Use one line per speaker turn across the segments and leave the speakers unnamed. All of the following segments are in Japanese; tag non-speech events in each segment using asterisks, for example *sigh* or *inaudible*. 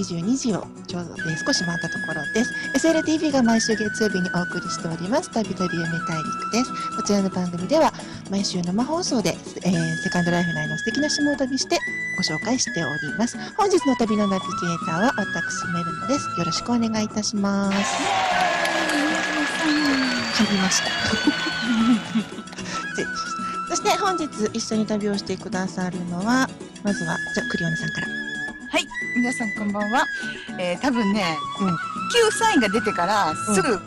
22時をちょうど、えー少し回ったところです。SLTV が毎週月曜日にお送りしております、たびたび夢大陸です。こちらの番組では、毎週生放送で、えーセカンドライフ内の素敵な島を旅してご紹介しております。本日の旅のナビゲーターは私、メルノです。よろしくお願いいたします。噛みました。そして本日一緒に旅をしてくださるのは、まずは、じゃあ、クリオネさんから。
はい、皆さんこんばんは。えー、多分ね、
うん
旧サインが出てからすぐ、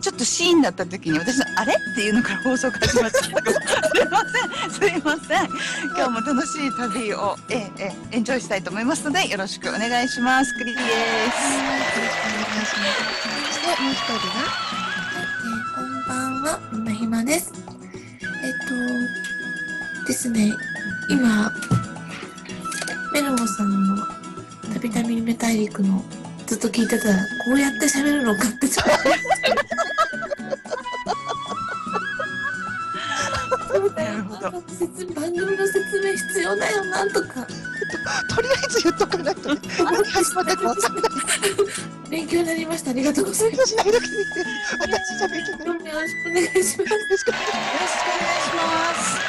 ちょっとシーンだった時に私のあれ？っていうのから放送が始まっちゃった。*laughs* すいません、すいません。今日も楽しい旅を、えーえーエンジョイしたいと思いますのでよろしくお願いします。クリリです。
よろしくお願いします。そしてもう一人が、
えーこんばんは、みまひまです。えっと、ですね、今、メルモさんのたびたび夢大陸のずっと聞いてたら、こうやって喋るのかってちょっと。
なるほど
あの説番組の説明必要だよなとか、
とりあえず言っとかないとね、何始まったかわかんない。
勉強になりました。ありがとうござい
勉強
ます。
しないだけで言って、私じゃ勉強になる。よ
よろしくお願いします。
よろしくお願いします。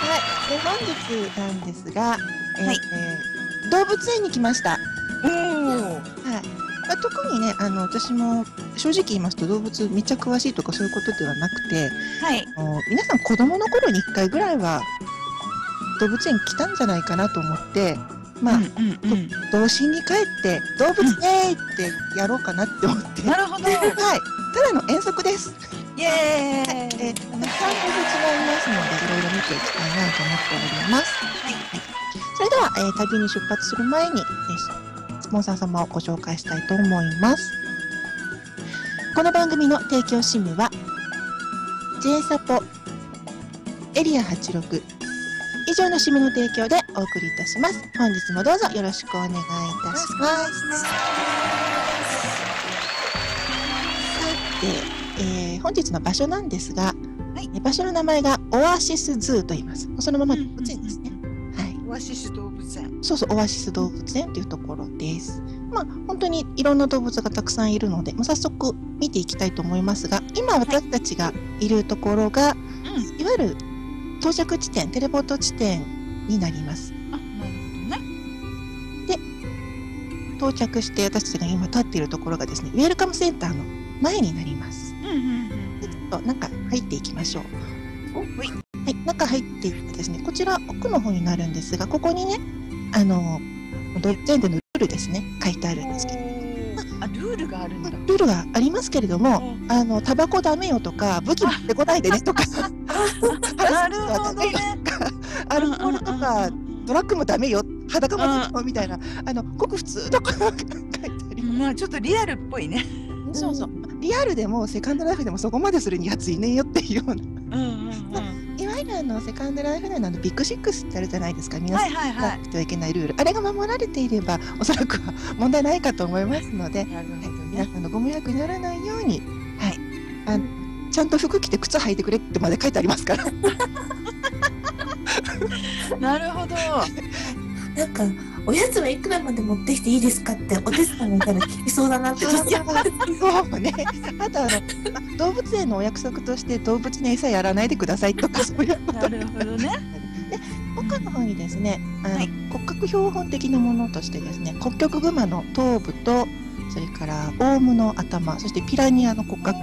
はい。で、本日なんですが、えー
はい
えー動物園に来ました。
おお。
はい。まあ、特にね、あの、私も正直言いますと動物めっちゃ詳しいとかそういうことではなくて、
はい。
あの皆さん子供の頃に1回ぐらいは動物園来たんじゃないかなと思って、まあ、
うんうんうん。
童心に帰って動物園ってやろうかなって思って、
なるほど。*laughs*
はい、ただの遠足です。
イエーイ。
えー、たくさん動物がいますので、いろいろ見ていきたいなと思っております。
はい。
それでは、えー旅に出発する前に、えースポンサー様をご紹介したいと思います。この番組の提供シムは、J サポ、エリア86、以上のシムの提供でお送りいたします。本日もどうぞよろしくお願いいたします。さて、えー本日の場所なんですが、
はい
え場所の名前がオアシスズーと言います。そのまま動物園ですね。はい。
オアシス動物園。
そうそう、オアシス動物園というところです。まあ、本当にいろんな動物がたくさんいるので、もう早速見ていきたいと思いますが、今私たちがいるところが、
うん。
いわゆる到着地点、テレポート地点になります。
あ、なるほどね。
到着して私たちが今立っているところがですね、ウェルカムセンターの前になります。
うんうんうん
でちょっと中入っていきましょう。はい、中入っていってですね、こちら奥の方になるんですが、ここにね、あの、動物園でのルールですね、書いてあるんですけど、
あ、ルールがあるんだ。
ルールがありますけれども、あの、タバコダメよとか、武器持ってこないでねとか、*laughs*
なるほどね。
アルコールとか、ドラッグもダメよ、裸もつみたいな、あの、ごく普通のことが書いてありま
まあちょっとリアルっぽいね。
す。そうそう。リアルでもセカンドライフでもそこまでするにやついねえよっていうような。
うんうんうん。
いわゆるあの、セカンドライフ内のビッグシックスってあるじゃないですか。皆さん
はいはいは
なくてはいけないルール。あれが守られていれば、おそらくは問題ないかと思いますので、
い。なるほど
皆
ね。
さんのご迷惑にならないように、はい。あちゃんと服着て靴履いてくれってまで書いてありますから。*laughs*
なるほど。*laughs*
なんか、おやつはいくらまで持ってきていいですかってお手伝いがいたら聞きそうだなって *laughs*
そうね。あとあの、*laughs* 動物園のお約束として動物の餌やらないでくださいとかそういうこと。
なるほどね。
奥の方にですね、
はい
骨格標本的なものとしてですね、ホッキョクグマの頭部と、それからオウムの頭、そしてピラニアの骨格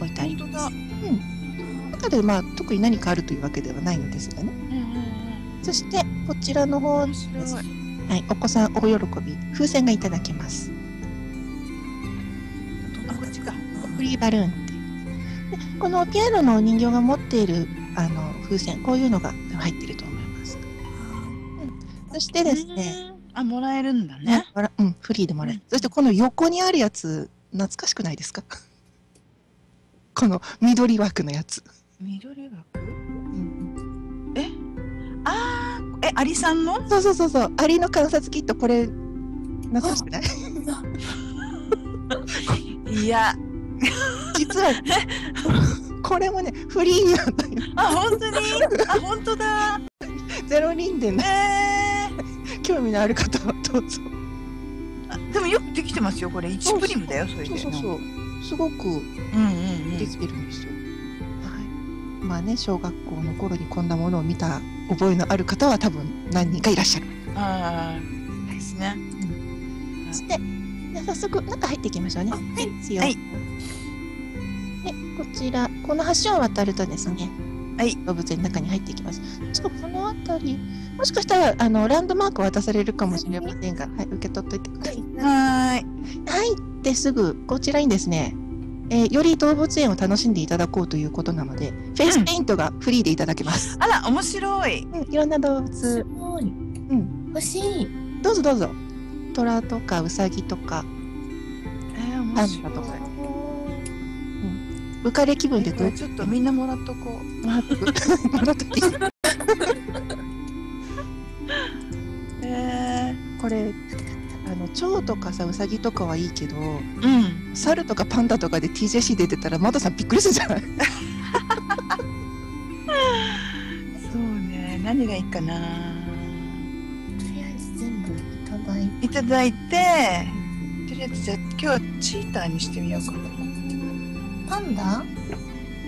置いてあり。ます。うん。中でまあ特に何かあるというわけではないのですがね。そしてこちらの方
面
で。はい、お子さんお喜び、風船がいただけます。フリーバルーンって。でこのピエロのお人形が持っているあの風船、こういうのが入っていると思います。うん、そしてですね、
うん。あ、もらえるんだ
ねうん、フリーでもらえる
うん。
そしてこの横にあるやつ、懐かしくないですか？*laughs* この緑枠のやつ。
緑枠？
うん
え？ああ、え、アリさんの？
そうそうそうそう、アリの観察キット、これ、懐かしくない？
いや。
実は、これもね、フリーなんだよ。
あ、本当に？あ、本当だ。
ゼロ人でね。
え
興味のある方はどうぞ。
でもよくできてますよこれ。1プリムだよそれで。
そうそうそう。すごく
うんうんうん。
できてるんですよ、はいまあね小学校の頃にこんなものを見た覚えのある方は多分何人かいらっしゃる。
ああですね。
そしてじゃあ早速中入っていきましょうね。
あはい。
はい
でこちらこの橋を渡るとですね
はい。
動物園の中に入っていきます。ちょっとこの辺りもしかしたらあのランドマーク渡されるかもしれませんが、はい、受け取っといてください。
はーい。
入ってすぐこちらにですね、えーより動物園を楽しんでいただこうということなので、フェイスペイントがフリーでいただけます。
あら面白い。
うん、いろんな動
す
物、
ごい。
うん、
欲しい。
どうぞどうぞ。虎とかウサギとか、
えー、面
パン
白い
ダとか。浮かれ気分で
こ
どう
れちょっとみんなもらっとこう。
もらってもらっていい
え
これ、蝶とかさウサギとかはいいけど、
ー、うん。
猿とかパンダとかで TJC 出てたらマダさんびっくりするじゃない。*laughs*
そうね。何がいいかな。
とりあえず全部いただいて。
いただいてとりあえずじゃあ今日はチーターにしてみようかな。
パンダ？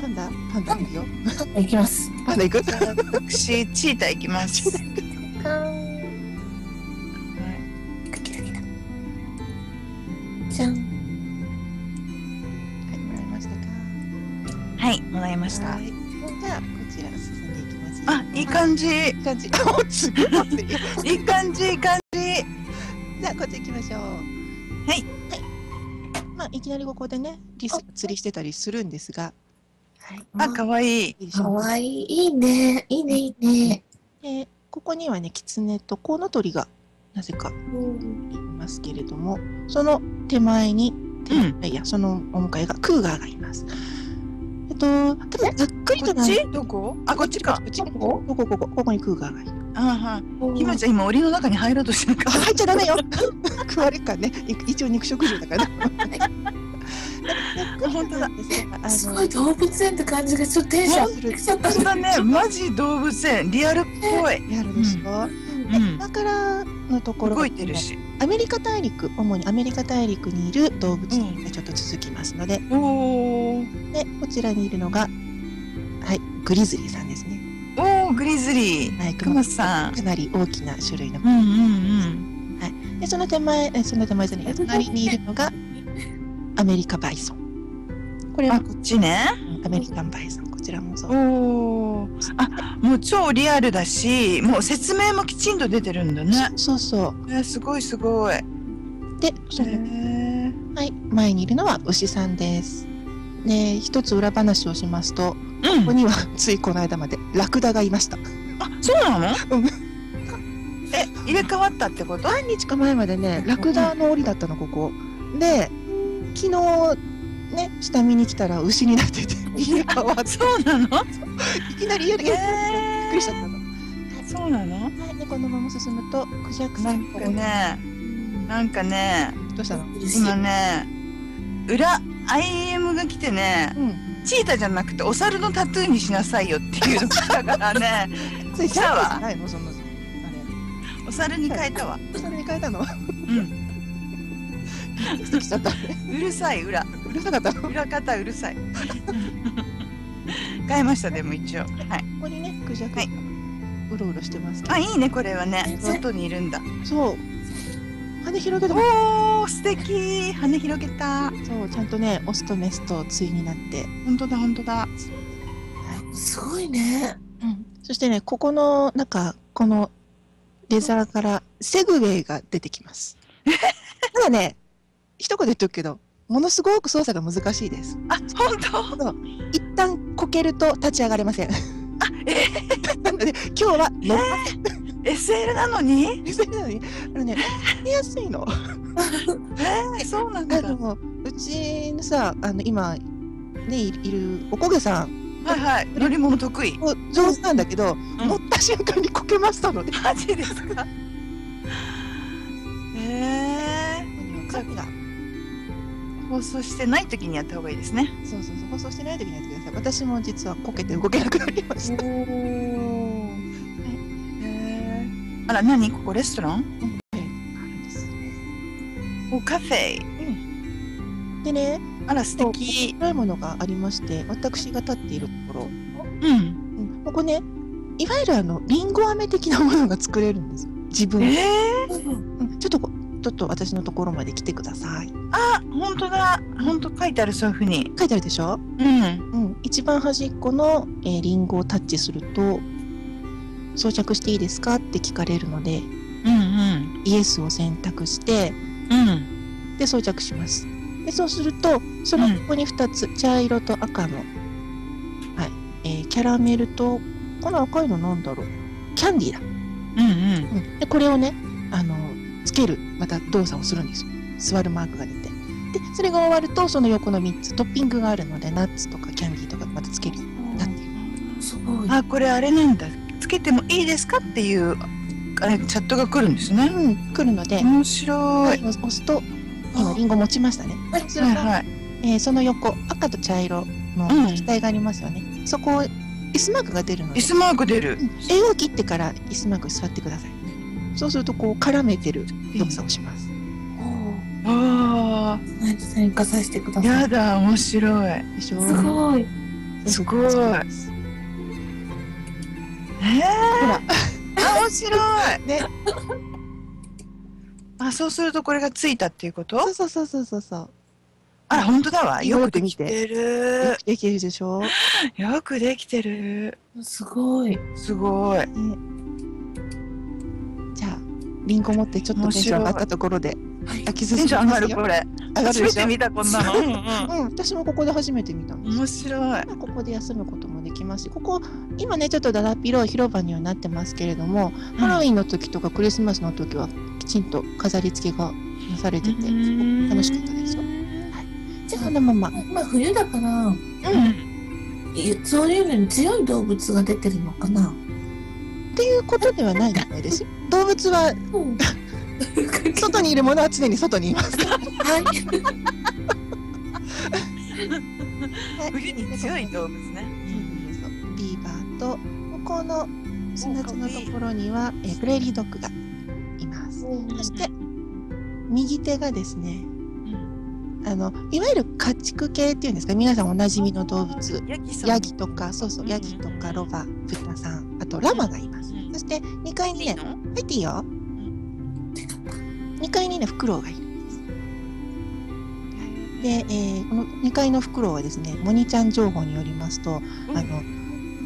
パンダ？パンダ。いいよ。
パンダいきます。
パンダ行く？
私チーターいきます
ました
はい。
じゃあ、こちら進んでいきますよ。
あいい感じ
いい感じ。い。*laughs*
いい感じいい感じ
じゃあ、こっち行きましょう。はいはい。まあ、いきなりここでね、リスが釣りしてたりするんですが。はい。
あ可愛い
いいでしょう。
かわいい。いいね。いいね、いいね。
で、ここにはね、キツネとコウノトリが。なぜか
うん。
いますけれども、その手前に。手前いや、そのお迎えがクーガーがいます。えっと、多分ざっくり
ことっ
ない。
ち？どこ？あこっちか
こっち。こ？
こ
こ、ここ、ここ、ここにクーガーがいる。
あはひまちゃん今檻の中に入ろうとしてるか
あ入っちゃダメよ。食われっからね。い一応肉食獣だからね。
あ *laughs* 本当だ
あ
すごい動物園って感じがちょっとテンション上がってきちゃった。
本当だねマジ動物園リアルっぽい
やるでしょ。今からのところ。
動いてるし。
アメリカ大陸主にアメリカ大陸にいる動物園がちょっと続きますので、
おー。
でこちらにいるのがはいグリズリーさんですね。
おーグリズリー。
はい、
クマさん。
かなり大きな種類の。
うんうんうん。
でその手前えその手前じゃない隣にいるのがアメリカバイソン。これは
あこっちね。
アメリカンバイソンこちらもそう。
おー。あもう超リアルだしもう説明もきちんと出てるんだね。
そうそう。
えーすごいすごい。へ
で、その、
え
はい、前にいるのは牛さんです。で、一つ裏話をしますと、ここ
うん
にはついこの間までラクダがいました。
あそうなの？
うん。
え入れ替わったってこと？
何日か前までね、ラクダの檻だったの、ここ。で、昨日、ね、下見に来たら牛になってて、入れ替わって、
そうなの？
いきなり家で、びっくりしちゃったの。は
そうなの？
い、で、このまま進むと、クジャクさん
なんかねなんかね
どうしたの？
今ね裏 IM が来てね
うん。
チータじゃなくてお猿のタトゥーにしなさいよっていうの来たからね。*laughs*
つ
ゃあ
じゃないのその、あれ。
お猿に変えたわ。
それに変えたの？
うん
来ちゃった。
うるさい裏。
うるさかった？
裏方うるさい。変えましたでも一応。はい。
こにね、クジャク。が
はい。う
ろうろしてますけど。
あいいねこれはね。外にいるんだ。
そう。羽広げても
おー素敵。羽広げた。
そう、ちゃんとね、オスとメスと対になって。
本当だ本当だ。
すごいね。
そしてね、ここの中、このレザーからセグウェイが出てきます。*laughs* ただね、一言言っとくけど、ものすごく操作が難しいです。
あ本当？
一旦こけると立ち上がれません。*laughs* なので、今日は乗りま
SL なのに？
せんなのに、あのね、乗りやすいの。*laughs*
えー、そうなんだ。
あの、うちのさ、あの、今、ね、いいるおこげさん、
はいはい。乗り物得意。
上手なんだけど、乗った瞬間にこけましたので、
マジですか？*laughs* え
ここにはカメラ
ー、放送してない時にやった方がいいですね
そうそうそう、放送してない時にやってください。私も実はこけて動けなくなりました。
おえあら、何？ここレストラン？
うん。
お、カフェ。
でね、
あら、素敵。
白いものがありまして、私が立っているところ、
うん。
うん、ここね、いわゆるあのリンゴ飴的なものが作れるんです。自分で。
ええ
うんちょっとこちょっと私のところまで来てください。
あ、本当だ。本当書いてある、そういうふうに。
書いてあるでしょ？
うん。
うん。一番端っこの、えーリンゴをタッチすると、装着していいですかって聞かれるので、
うん
イエスを選択して、
うん。うん。
で装着します。でそうすると、その
うん
ここに2つ、茶色と赤の、はいえーキャラメルと、この赤いのなんだろう、キャンディーだ。
うんうん。
うん、でこれをね、あのつける、また動作をするんですよ。座るマークが出て。で、それが終わると、その横の3つ、トッピングがあるので、ナッツとかキャンディーとかまたつけるようになっている。
すごい。
あ、これあれなんだ。つけてもいいですかっていう、あれ、チャットが来るんですね。
うん、来るので、
面白い。
押すと、今、リンゴ持ちましたね。
はい
はいはい。
えーその横、赤と茶色の
うん
機体がありますよね。そこを、椅子マークが出るので
椅、子マーク出る
う。ん絵を切ってから椅子マークに座ってください。そうすると、こう、絡めてる動作をします。
お
あ
ーナイトさん生かさせてくだ
あ、
さい。
やだ、面白い。
でしょ
すごい。
すごい
そう
ええ
ほら、
あ、面白い。*laughs*
ね。*laughs*
あ、そうするとこれがついたっていうこと？
そうそうそうそうそうそう。
あら、本当だわ。よくできて
よ
る
く。できるでしょ？*laughs*
よくできてる。
すごい。
すごい。
ねリンゴ持ってちょっとテンション上がったところで、
はい。
あ、傷
テンション上がる、
よ
これ。
上がるでしょ？
初めて見た、こんなの。うん
うん、私もここで初めて見たんです。
面白い。
まあここで休むこともできますし、ここ、今ね、ちょっとだだっ広い広場にはなってますけれども、ハロウィンの時とかクリスマスの時は、きちんと飾り付けがなされてて、すごく楽しかったですよ。じゃあ、このまま、
まあ冬だから、
うん。
いそういうのに強い動物が出てるのかな。
っていうことではないみたいですよ。動物は、
うん。
外にいるものは常に外にいます。
はい。
冬に強い動物ね。
ビーバーと向こうの砂地のところには、えープレーリードッグがいます。そして右手がですね、あのいわゆる家畜系っていうんですか、皆さんおなじみの動物、
ヤギ
とか、そうそう、
うん
ヤギとかロバ、豚さん、あとラマがいます。
うん
そして2階にね、入っていいよ。2階にね、フクロウがいるんです。で、えーこの2階のフクロウはですね、モニちゃん情報によりますと、あの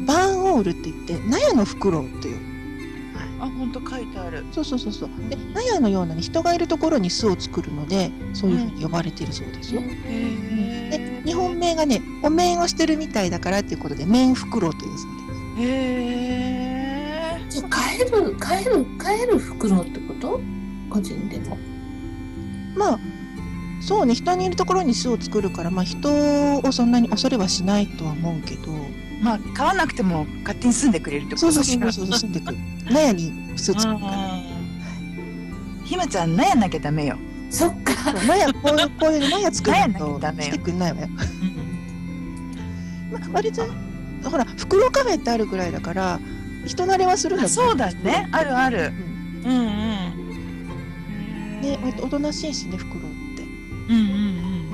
バーンオールって言って、納屋のフクロウという、
あ、本当書いてある。
そうそうそうそう。で、納屋のような、ね、人がいるところに巣を作るので、そういうふうに呼ばれているそうですよ。で、
へ
日本名がね、お面をしてるみたいだからっていうことで、面フクロウというそうです。
え。へえ。
じゃあ飼える、飼える、飼える袋ってこと？個人でも。
まあ、そうね、人にいるところに巣を作るから、まあ、人をそんなに恐れはしないとは思うけど、
まあ、買わなくても勝手に住んでくれるってこ
そう
と
そうそうそう、住んでくる。納屋に巣作るから。
ひまちゃん悩んなきゃダメよ。
そっか。
納屋、こういう、こういう納屋作ると
ダメよ
来てくんないわよ。まあ、割と、ほら、袋カフェってあるぐらいだから、人慣れはするん
そうだね。あるある。
うん
うんうん。
ね、割とおとなしいしね、袋って。
うんう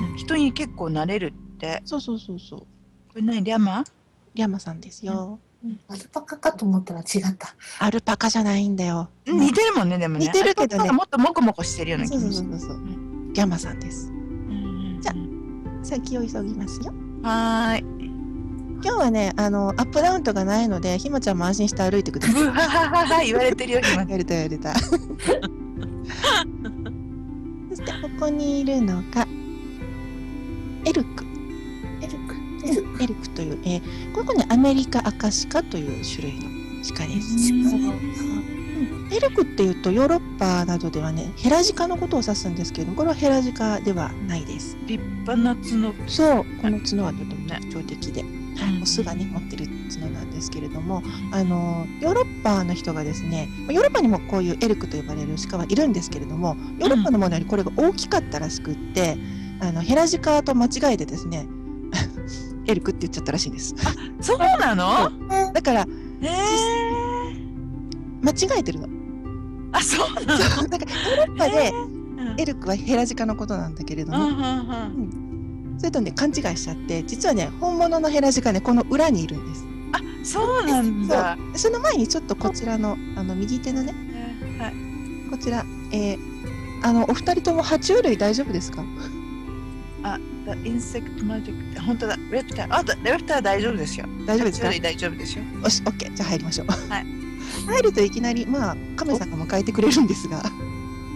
んうん。人に結構慣れるって。
そうそうそうそう。
これ何？リャマ？
リャマさんですよ。
アルパカかと思ったら違った。
アルパカじゃないんだよ。
似てるもんねでもね。
似てるけどね
もっとモコモコしてるような気
そう
がする。
そうそうそう。リャマさんです。じゃ先を急ぎますよ。
はーい。
今日はね、あの、アップダウンとかないので、ひまちゃんも安心して歩いてください。
ブハハハハ言われてるよ今。
やれたやれた。*laughs* そして、ここにいるのが、エルク。
エルク。
エルエルクという、えーこれこね、アメリカアカシカという種類の鹿です。うんエルクっていうとヨーロッパなどではねヘラジカのことを指すんですけどこれはヘラジカではないです
立派な角。
そうこの角はとても特徴的で、
うん
オスがね持ってる角なんですけれどもあのヨーロッパの人がですねヨーロッパにもこういうエルクと呼ばれる鹿はいるんですけれどもヨーロッパのものよりこれが大きかったらしくって、あのヘラジカと間違えてですね *laughs* エルクって言っちゃったらしいんです。
そうなの？
だから
ええ。
間違えてるの。
あ、そうなの？
そう。だからヨーロッパで
うん。
エルクはヘラジカのことなんだけれども、
うんうん。うん。
それとね勘違いしちゃって実はね本物のヘラジカねこの裏にいるんです。
あ、そうなんだ。
でその前にちょっとこちらのあの右手のね
はい。
こちら、えー、あのお二人とも爬虫類大丈夫ですか？
あ、The Insect Magic 本当だ。レプター。あ、だレプター大丈夫ですよ。
大丈夫ですか？
爬虫類大丈夫ですよ。
よし、オッケー、じゃあ入りましょう。
はい。
入るといきなり、まあ、カメさんが迎えてくれるんですが。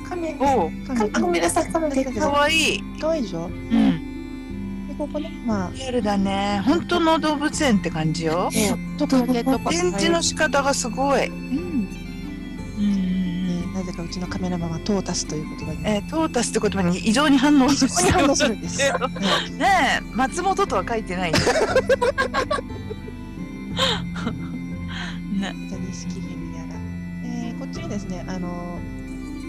カメ
おお、
カメ
カごめんなさいカメで
かわいい。
かわいいでしょ？
うん。
で、ここね、まあ、
リアルだね。本当の動物園って感じよ。
トカゲとか。
展示の仕方がすごい。
うん。
うん。
ね、なぜかうちのカメラマンはトータスという言葉に。
えー、トータスって言葉に異常に反応する。
に反応するんです。ね、*laughs*
ねえ、松本とは書いてないよ。*laughs* ね。
じゃあ、錦蛇やら。えー、こっちにですね、あのー、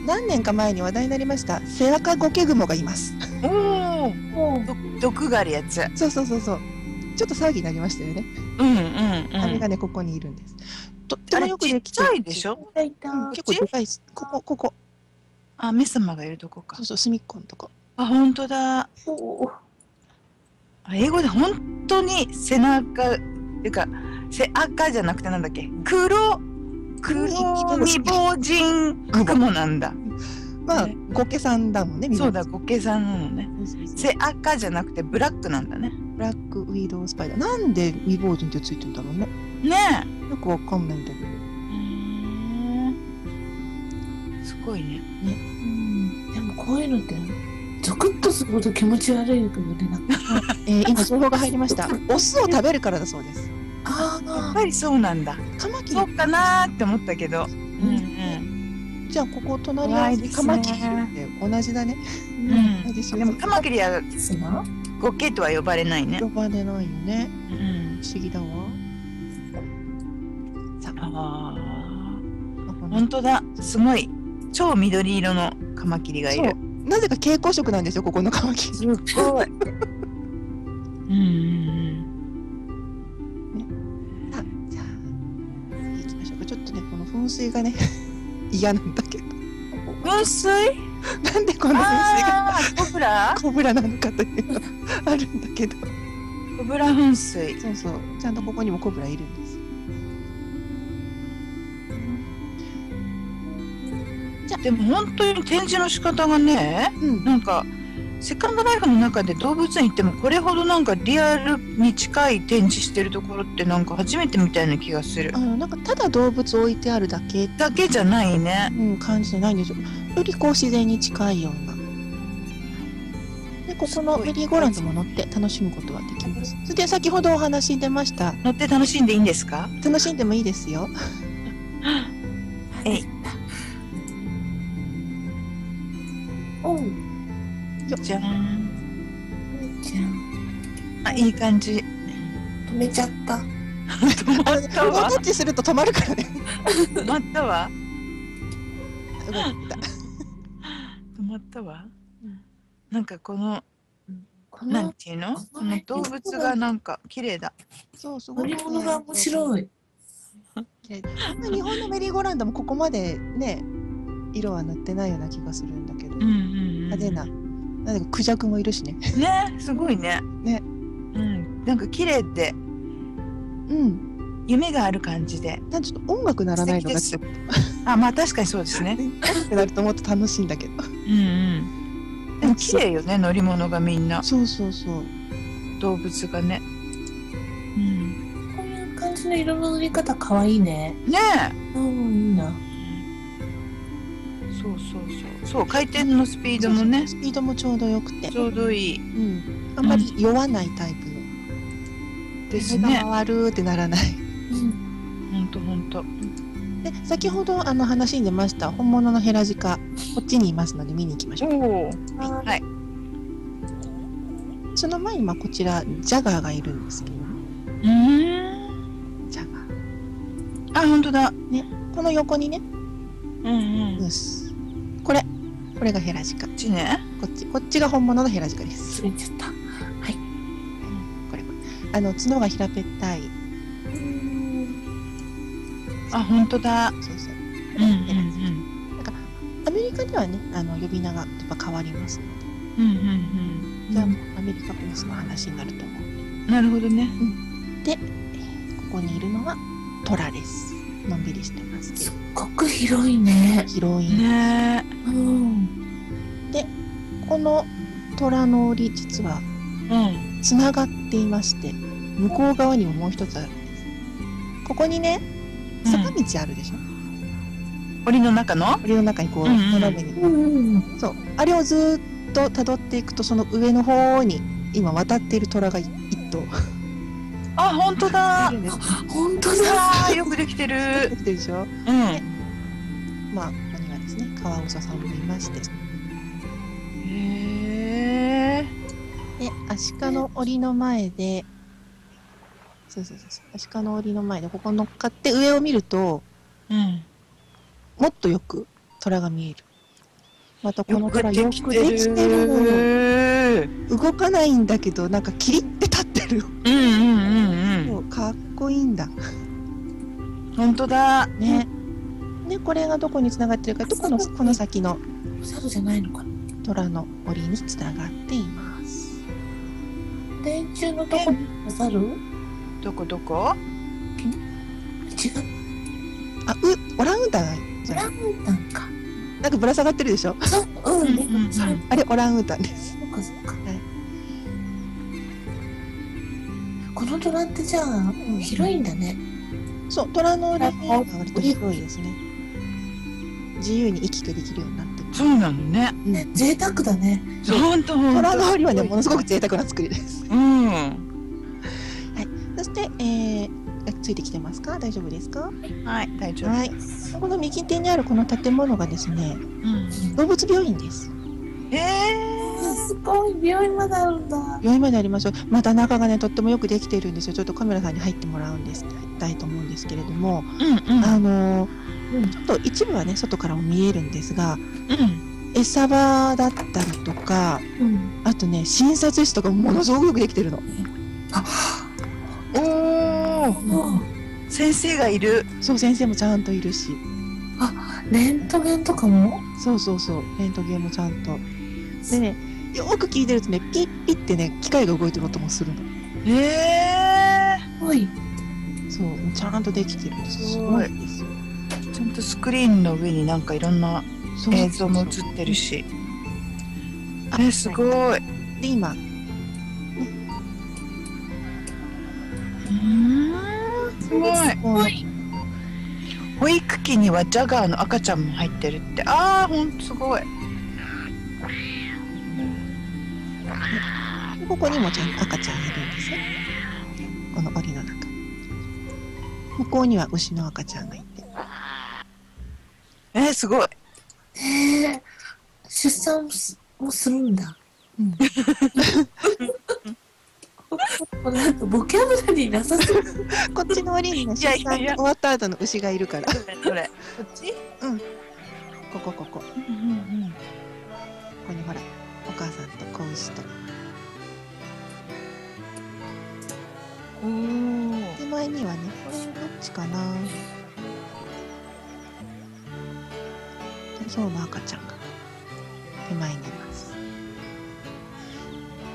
何年か前に話題になりました、セアカゴケグモがいます。
おお、
もう
ど毒があるやつ。
そうそうそうそう。ちょっと騒ぎになりましたよね。
うんうんうん。
あれがね、ここにいるんです。とっても
あれちっ
よくできて
ちゃいでしょ？
結構でかい。ここ、ここ。
あ、メスマがいるとこか
そう。そう、隅っこのとこ。
あ、本当だ。
おー
あ英語で本当に背中っていうか背赤じゃなくてなんだっけ？黒黒未亡人雲なんだ。
まあ
ね、
ゴケさんだもんね、
そうだ、ゴケさんなのね。背赤じゃなくてブラックなんだね。
ブラックウィードウスパイダー。なんで未亡人ってついてるんだろうね。
ね
よくわかんないんだけど。
え。すごいね。
うんでもこういうのってゾクッとするほど気持ち悪いけどねなんか *laughs*
えー今情報が入りました。*laughs* オスを食べるからだそうです。
あ
やっ
あ
ぱりそうなんだ。
カマキリ
そうかなーって思ったけど。うんうん。
じゃあここ隣
怖
はい
ですね
カマキリって同じだね。
うんでもカマキリはゴケとは呼ばれないね。
呼ばれないよね。
うん。
不思議だわ。さあ、
本当だ。すごい。超緑色のカマキリがいる。
なぜか蛍光色なんですよ、ここのカマキリ。
すごい。*laughs* うん
噴水がね、*laughs* 嫌なんだけど。
うん。噴水？
なんでこの噴水が？
コブラ？
コブラなのかというのがあるんだけど。
コブラ噴水。
そうそう。ちゃんとここにもコブラいるんです。
でも本当に展示の仕方がね、
うん。
なんか、セカンドライフの中で動物園行ってもこれほどなんかリアルに近い展示してるところってなんか初めてみたいな気がする
あ。の、なんかただ動物置いてあるだけ、
だけじゃないね。
うん、感じじゃないんですよ。よりこう自然に近いような。で、ここのメリーゴーランドも乗って楽しむことができます。それで先ほどお話に出ました。
乗って楽しんでいいんですか？
楽しんでもいいですよ。*laughs*
えい
おう
じゃん。
じゃん
あ、いい感じ。
止めちゃった
止まったわ
タッチすると止まるからね。
止まったわ。
動いた。
止まったわ
うん。
なんかこの、
こ
なん
の
ていうの？この動物がなんか綺麗だ。
そう、すごい、
乗り物が面白い
で日本のメリーゴーランドもここまでね、色は塗ってないような気がするんだけど、
うんうんうん。
派手な。なんかクジャクもいるしね。
ね、すごいね。
ね。
うん。なんか綺麗で、
うん。
夢がある感じで。
なんかちょっと音楽ならないのが
素
ちょっ
あ、まあ確かにそうですね。*laughs*
ってなるともっと楽しいんだけど。
うんうん。でも綺麗よね、乗り物がみんな。
そうそうそう。
動物がね。うん。
こういう感じの色の塗り方かわいいね
ね
うんいいな
え。そうそうそう。そう、回転のスピードもね、
スピードもちょうどよくて
ち、ょうどいい
うん、あんまり酔わないタイプの。
ですね。
回るってならない。
うん
ほんとほんと。
で、先ほどあの話に出ました本物のヘラジカ、こっちにいますので見に行きましょう。
おお。
は
はい。
その前にまあこちらジャガーがいるんですけど、
うん。
ジャガー。
あ、ほんとだ。
この横にね、
うんうん。こ
です。これ、これがヘラジカ。
っちね。
こっち、こっちが本物のヘラジカです。
忘れちゃった
これ、これ。あの角が平べったい。
うん
あ、ほんとだ。
そうそう。
うんうんうん。
にはねあの呼び名がやっぱ変わりますので、
うんうん
じゃあアメリカプロスの話になると思う
うん。なるほどね。
ここにいるのはトラですのんびりしてますけど
ごく広いね。
ヒロイン、
ね。
うん。
この虎の檻実は
うん。
つながっていまして向こう側にももう一つあるんです。ここにね坂道あるでしょ、
檻の中の？
檻の中にこう
うんうん。
斜めに、
うんうん。
そう。あれをずーっと辿っていくとその上の方に今渡っている虎が一頭
あ、本当だ
本当だ。
よくできてる。
できてるでしょ？
うん。
まあここにはですねカワウソさんもいまして
へえ。
でアシカの檻の前でそうそうそうそうアシカの檻の前でここ乗っかって上を見ると
うん。
もっとよく虎が見えるまたこの虎よ
できて
くできてる。動かないんだけどなんかキリって立ってる
うん
かっこいいんだ
うん。本当だ。
ねでこれがどこに繋がってるかとこのこの先の
猿じゃないのかな。
虎の檻に繋がっています
電柱のとこに猿？違う。
どこどこ？
あうオランウータン
オランウータンか。
なんかぶら下がってるでしょ？
そう。うん。
うんうんうん
ね猿。
あれオランウータンです
そっかそっか。
はい
この虎ってじゃあ広いんだね。
そう虎の檻が割と広いですね自由に行き来できるようになってる
そうなのね。
ね、贅沢だね。
本当本当。
虎の檻はねものすごく贅沢な作りです
うん。
そして、えー、ついてきてますか？大丈夫ですか？
はい大丈夫。
はいこの右手にあるこの建物がですね
うん。
動物病院です
へえ。
すごい病院まであるんだ。
病院までありますよまた中がねとってもよくできているんですよちょっとカメラさんに入ってもらうんですたいと思うんですけれども、
うんうん。
あのーちょっと一部はね外からも見えるんですが
うん。
餌場だったりとか
うん。
あとね診察室とかものすごくよくできてるの
あ、
おお。
も
先生がいる。
そう先生もちゃんといるし
う、レントゲンとかも？
そうそうそうレントゲンもちゃんとでねよーく聞いてるとねピッピッってね機械が動いてる音もするの
へえ。
すごい。
そうちゃんとできてるす
すごい
すですよ
ちゃんとスクリーンの上になんかいろんな映像も映ってるし。
あ
えすごい。
で今
うん。すごい。
こう
保育器にはジャガーの赤ちゃんも入ってるって。ああ、ほんとすごい。
ここにもちゃんと赤ちゃんいるんです。よこの檻の中。向こうには牛の赤ちゃんがいて。
えー、すごい。
へえ。出産もするんだ。
うん。
もうなんかボキャブラリーなさそう。*laughs*
こっちの檻にね
い
出
やいやいや
産終わった後の牛がいるから。
どれこっち？
こここここ。
うん
こにほらお母さんと子牛と手前にはねこれどっちかな。そうの赤ちゃんが手前にいます。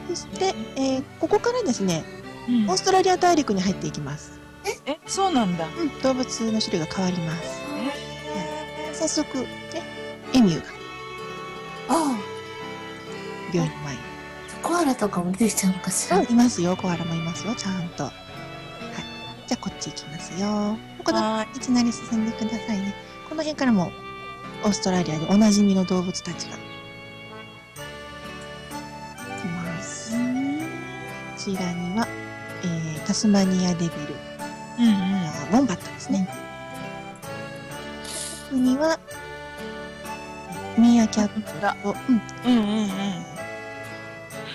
そして、えーここからですね
うん。
オーストラリア大陸に入っていきます、
え、そうなんだ。
うん、動物の種類が変わります。
え。
早速ねエミューが
あ
病院の前に。
あ、コアラとかも出てきちゃうのかしら？
いますよ。コアラもいますよ。ちゃんと。はい。じゃあこっち行きますよ。この
は
道なり進んでくださいね。この辺からもオーストラリアでおなじみの動物たちが。います。こちらには、えータスマニアデビル。
うんうん。
あウォンバットですね。ここにはミーアキャッ
だ。
ト、うん、
うんうんうん。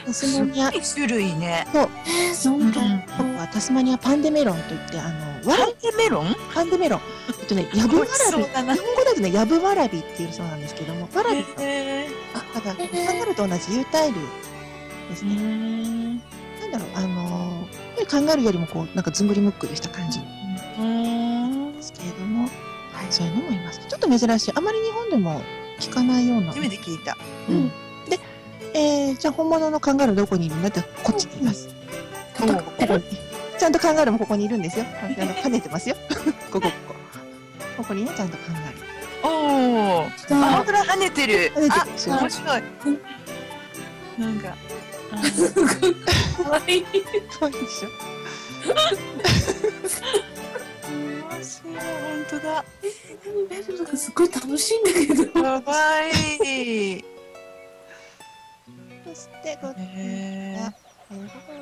タスマニア
種類ね。
えー、そんと。
ここはタスマニアパンデメロンといってあのわら
ワンデメロン？
パンデメロンえっとねヤブわ
美味し
らび
そうだな
日本語だとねヤブわらびっていうそうなんですけどもわらび
へ
だから、カンガルーと同じ有袋類です
ーう
ね。
ん。
なんだろう、あのー、カンガルーよりもこう、なんかずんぐりむっくりした感じで
うん。
すけれども、はい、そういうのもいます。ちょっと珍しい。あまり日本でも聞かないような
初めて聞いた。
うんで、えー、じゃあ本物のカンガルーどこにいるんだってこっちにいます、
戦ってる。
ちゃんとカンガルーもここにいるんですよあの跳ねてますよ *laughs* ここここここにねちゃんとカンガルー
おお。あ、
あ
ほら跳ねてるあ、面白い。なんか。あ
かわいい。
でしょ
面白い、本当だ。
ベルとかすごい楽しいんだけど。
かわい
してこっち
へえ。
えーここ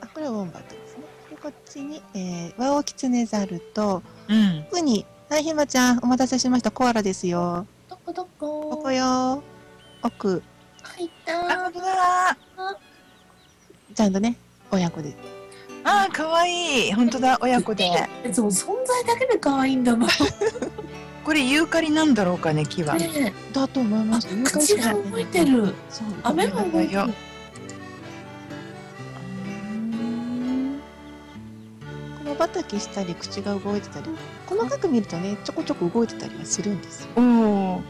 あこれはウォンバットですねでこっちに、えー、ワオキツネザルと
うん。
奥にはいひまちゃんお待たせしましたコアラですよ
どこどこ？
ここよ奥
入っ
あ、
た
本。当だ。
ちゃんとね親子で
あ、可愛い本当だ、親子で。
そう存在だけで可愛いんだもん。*laughs*
これユーカリなんだろうかね、木は。
ね
だと思います
え口が動いてる。
そう
雨も動いてる。
このばしたり口が動いてたり細かく見るとねちょこちょこ動いてたりはするんですよ
おお、本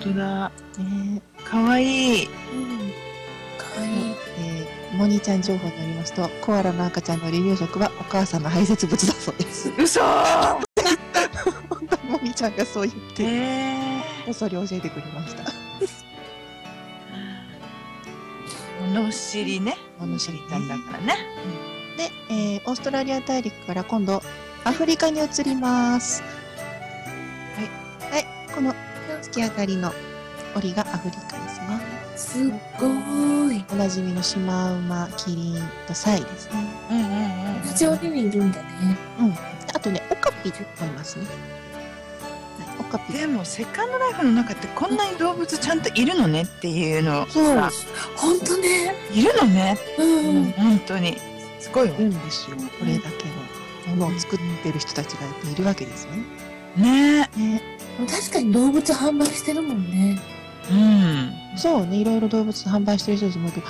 当だ。
ね
可愛い
うん。
モニーちゃん情報によりますとコアラの赤ちゃんの離乳食はお母さんの排泄物だそうです
嘘
モニーちゃんがそう言って
へえ。
それを教えてくれました
物知りね。
物知り
知ったんだからね。
で、えー、オーストラリア大陸から今度アフリカに移りますはいはいこの月明かりの檻がアフリカですね
すっごーい。
おなじみのシマウマキリンとサイですね。
うんうんうん。
同じ檻にいるんだね。
あとねオカピもいますね、はい、オカピ。
でもセカンドライフの中ってこんなに動物ちゃんといるのねっていうの
そう。
さ
ほんとね。
いるのね、
う
うん、
ん。
本当に。すごい
んですよ。これだけのものを作ってる人たちがいるわけですよね。
ね。
ね。
確かに動物販売してるもんね。
うん。
そうねいろいろ動物販売してる人たちもいるけど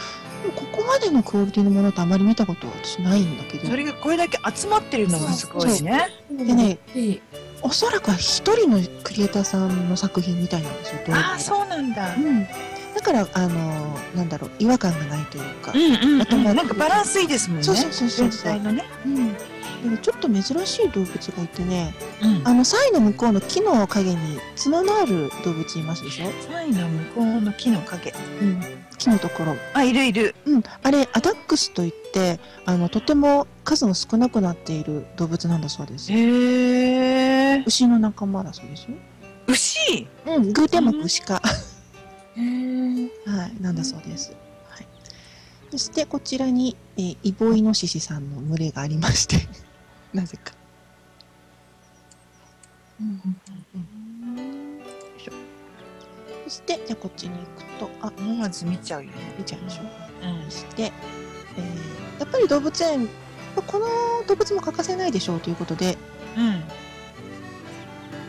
ここまでのクオリティのものってあまり見たことは私ないんだけど。
それがこれだけ集まってるのがすごいね。
で
でね、
で
おそらくは一人のクリエイターさんの作品みたいなんですよ
ああそうなんだ。
うん、だからあのなんだろう違和感がないというか、
うんうん、
まとまって
なんかバランスいいですもんね。
そうそうそうそう。
全体のね。
うんちょっと珍しい動物がいてね
うん。
あのサイの向こうの木の陰に角のある動物いますでしょ、
サイの向こうの木の影。
うん、木のところ、
あいるいる。
うん、あれアダックスといってあのとても数の少なくなっている動物なんだそうです。
へえ
牛の仲間だそうですよ。
牛？
うん。グーテンマク牛か。
へー。
はい、なんだそうです。はい。そしてこちらに、えーイボイノシシさんの群れがありまして、なぜか。そして、じゃあこっちに行くと、あ、
思わず見ちゃうよね
見ちゃうでしょ。
うん
そして、えーやっぱり動物園、この動物も欠かせないでしょうということで、
うん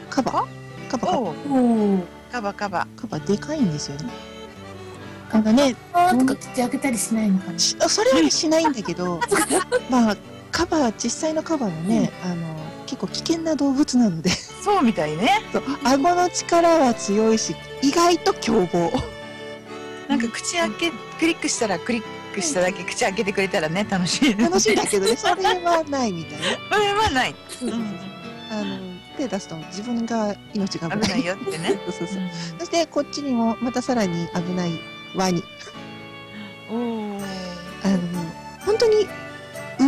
カバ。カバ、カバ
カバカバ
カバでかいんですよね。なんかね、
とか口開けたりしないのかな。
しそれはねしないんだけど *laughs* まあカバ実際のカバもね、あの結構危険な動物なので。
そうみたいね。*laughs*
そう顎の力は強いし意外と凶暴。*laughs*
なんか口開けクリックしたらクリックしただけ口開けてくれたらね楽しい
楽しいんだけどね *laughs* それはないみたいな、
これはない、
そうそうそうあの手出すと自分が命が危ない。
よってね。
そうそうそう。そしてこっちにもまたさらに危ないワニ。
おお
あの本当に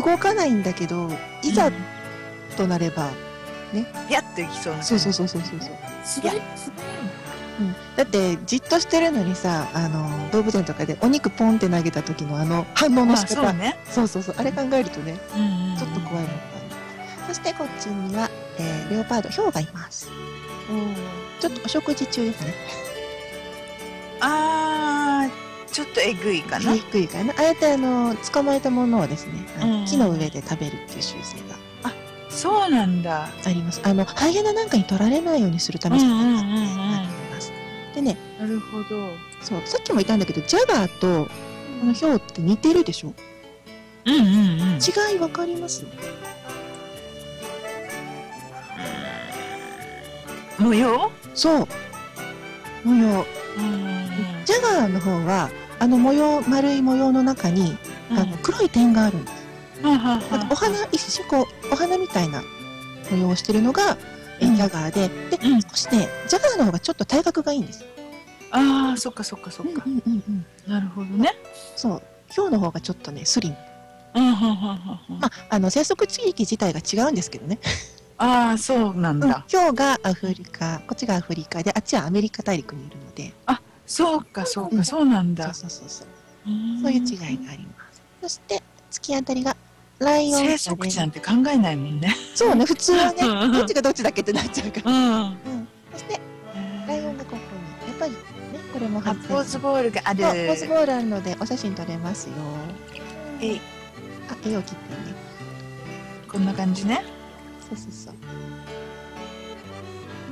動かないんだけどいざとなれば、
やっといきそうな
そうそうそうそうそうそう。
すごい、す
うん、だってじっとしてるのにさあの動物園とかでお肉ポンって投げた時のあの反応の
まあ
仕方、
そうね、
そうそうそう。あれ考えるとね
うんうん
ちょっと怖いのがあるそしてこっちには、えーレオパードヒョウがいます。ちょっとお食事中ですね。
あーちょっとえぐいかな、
ゆっくりかな？ああやってあの捕まえたものをですね
うん
木の上で食べるっていう習性が。
そうなんだ。
あります。あのハイエナなんかに取られないようにするためじゃないかってなっています。でね
なるほど。
そうさっきも言ったんだけどジャガーとこのヒョウって似てるでしょ？
うんうんうん。
違いわかります？
模様
そう。模様
うん。
ジャガーの方はあの模様丸い模様の中に、あの黒い点があるんです。なんかお花一種こうお花みたいな模様をしてるのが、え
うん。
ジャガーでで、
うん。
少しねジャガーの方がちょっと体格がいいんです。よ、
ああそっかそっかそっか、
うんうんうんうん。
なるほどね。
そう。今日の方がちょっとねスリム。
うんはんはんはん
まああの生息地域自体が違うんですけどね、
ああそうなん
うん。
だ、
今日がアフリカこっちがアフリカであっちはアメリカ大陸にいるので
そうかそうか、
うん
そうなんだ。
そうそうそうそう。いう違いがあります。そして突き当たりがライオン
生息地なんて考えないもんね。
そうね普通はね
うん。
どっちがどっちだっけってなっちゃうから、
うん。
うん、そしてライオンがここにやっぱりねこれも
あポーズボールがある。
ポーズボールあるのでお写真撮れますよ。
えい。
あ絵を切ってね。
こんな感じね。
そうそうそう。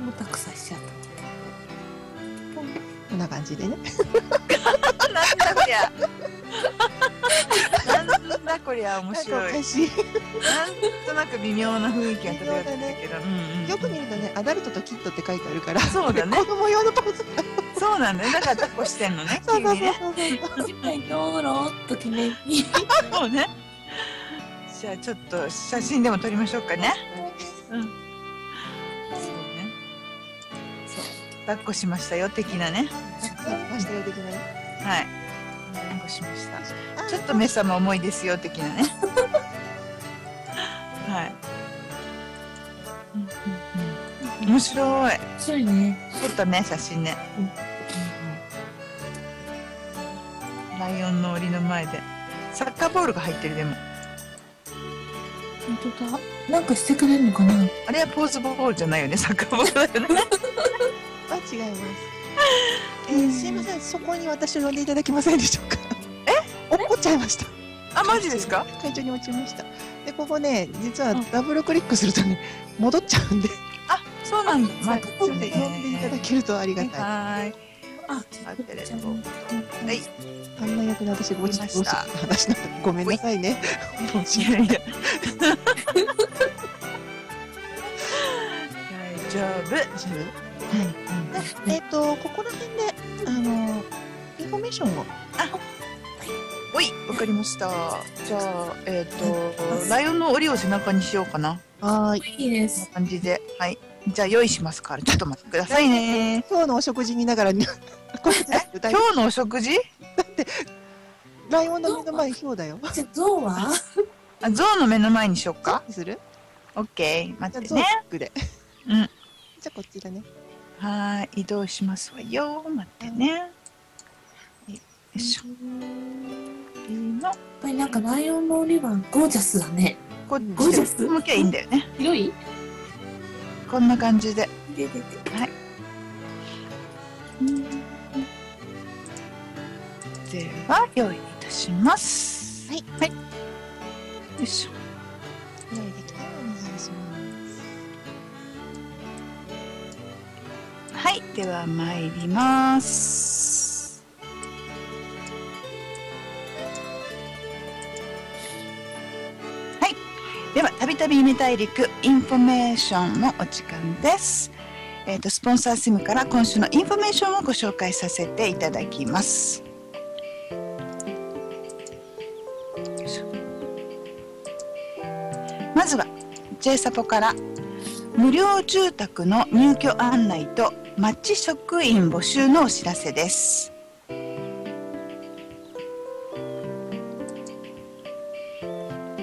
もうたくさんしちゃった。
こんな感じでね。
なんだこりゃ。なんだこりゃ面
なんか
白い
おかしい。
なんとなく微妙な雰囲気が漂ってたけど、うんうん
よく見るとねアダルトとキットって書いてあるから。
そうだね。
子供用のポーズ
そうなんだよ。だから抱っこしてんのね
そうそうそうそう。そう。
そうね。じゃあちょっと写真でも撮りましょうかね。そうね抱っこしましたよ的なね。
ましたよ的なね。
はい。抱っこしました。
あ
ちょっと目様重いですよ的なね。*laughs* はい、うんうんうん、面白い。
面白いね。
撮ったね写真ね、ライオンの檻の前で。サッカーボールが入ってるでも。
本当だ。なんかしてくれるのかな。
あれはポーズボールじゃないよねサッカーボールだよね *laughs*
は違います。*laughs* えーすいません。そこに私を呼んでいただけませんでしょうか？え？落っこっちゃいました。
あマジですか？
会長に落ちました。でここね実は
うん。
ダブルクリックするとね戻っちゃうんで。
あそうなんだ。まあ
呼んで呼んでいただけるとありがたい。
はーい。
あ、
あテレ東
は
はい。
あんな役で私が落ちてどうするって話なのでごめんなさいね。申し
い
訳ない *laughs*
大丈夫？
はい。でえっ、とここら辺であのインフォメーションを。
おい。わかりました。じゃあえっ、とライオンの檻を背中にしようかな。
はーい。
いいです。
感じで。はい。じゃあ用意しますから。ちょっと待ってくださいね。
今日のお食事見ながらに。
今日のお食事？
ライオンの目の前ひょうだよ。
じゃあ、ゾウは？
あゾウの目の前にしよっか。
にする？
オッケー。待
じゃあゾウ
ってねうん。
じゃあこっちだね
はーい移動しますわよ。待ってね。よいしょ。
やっぱりなんかライオンの檻はゴージャスだね。ゴージャス？
ち向きゃいいんだよね。
広い？
こんな感じで。
ででで。
では用意いたします。
はい。
はい。よいしょはい。では参ります。はい。ではたびたび夢大陸インフォメーションのお時間です。えっ、とスポンサーシムから今週のインフォメーションをご紹介させていただきます。まずは J サポから無料住宅の入居案内と町職員募集のお知らせです。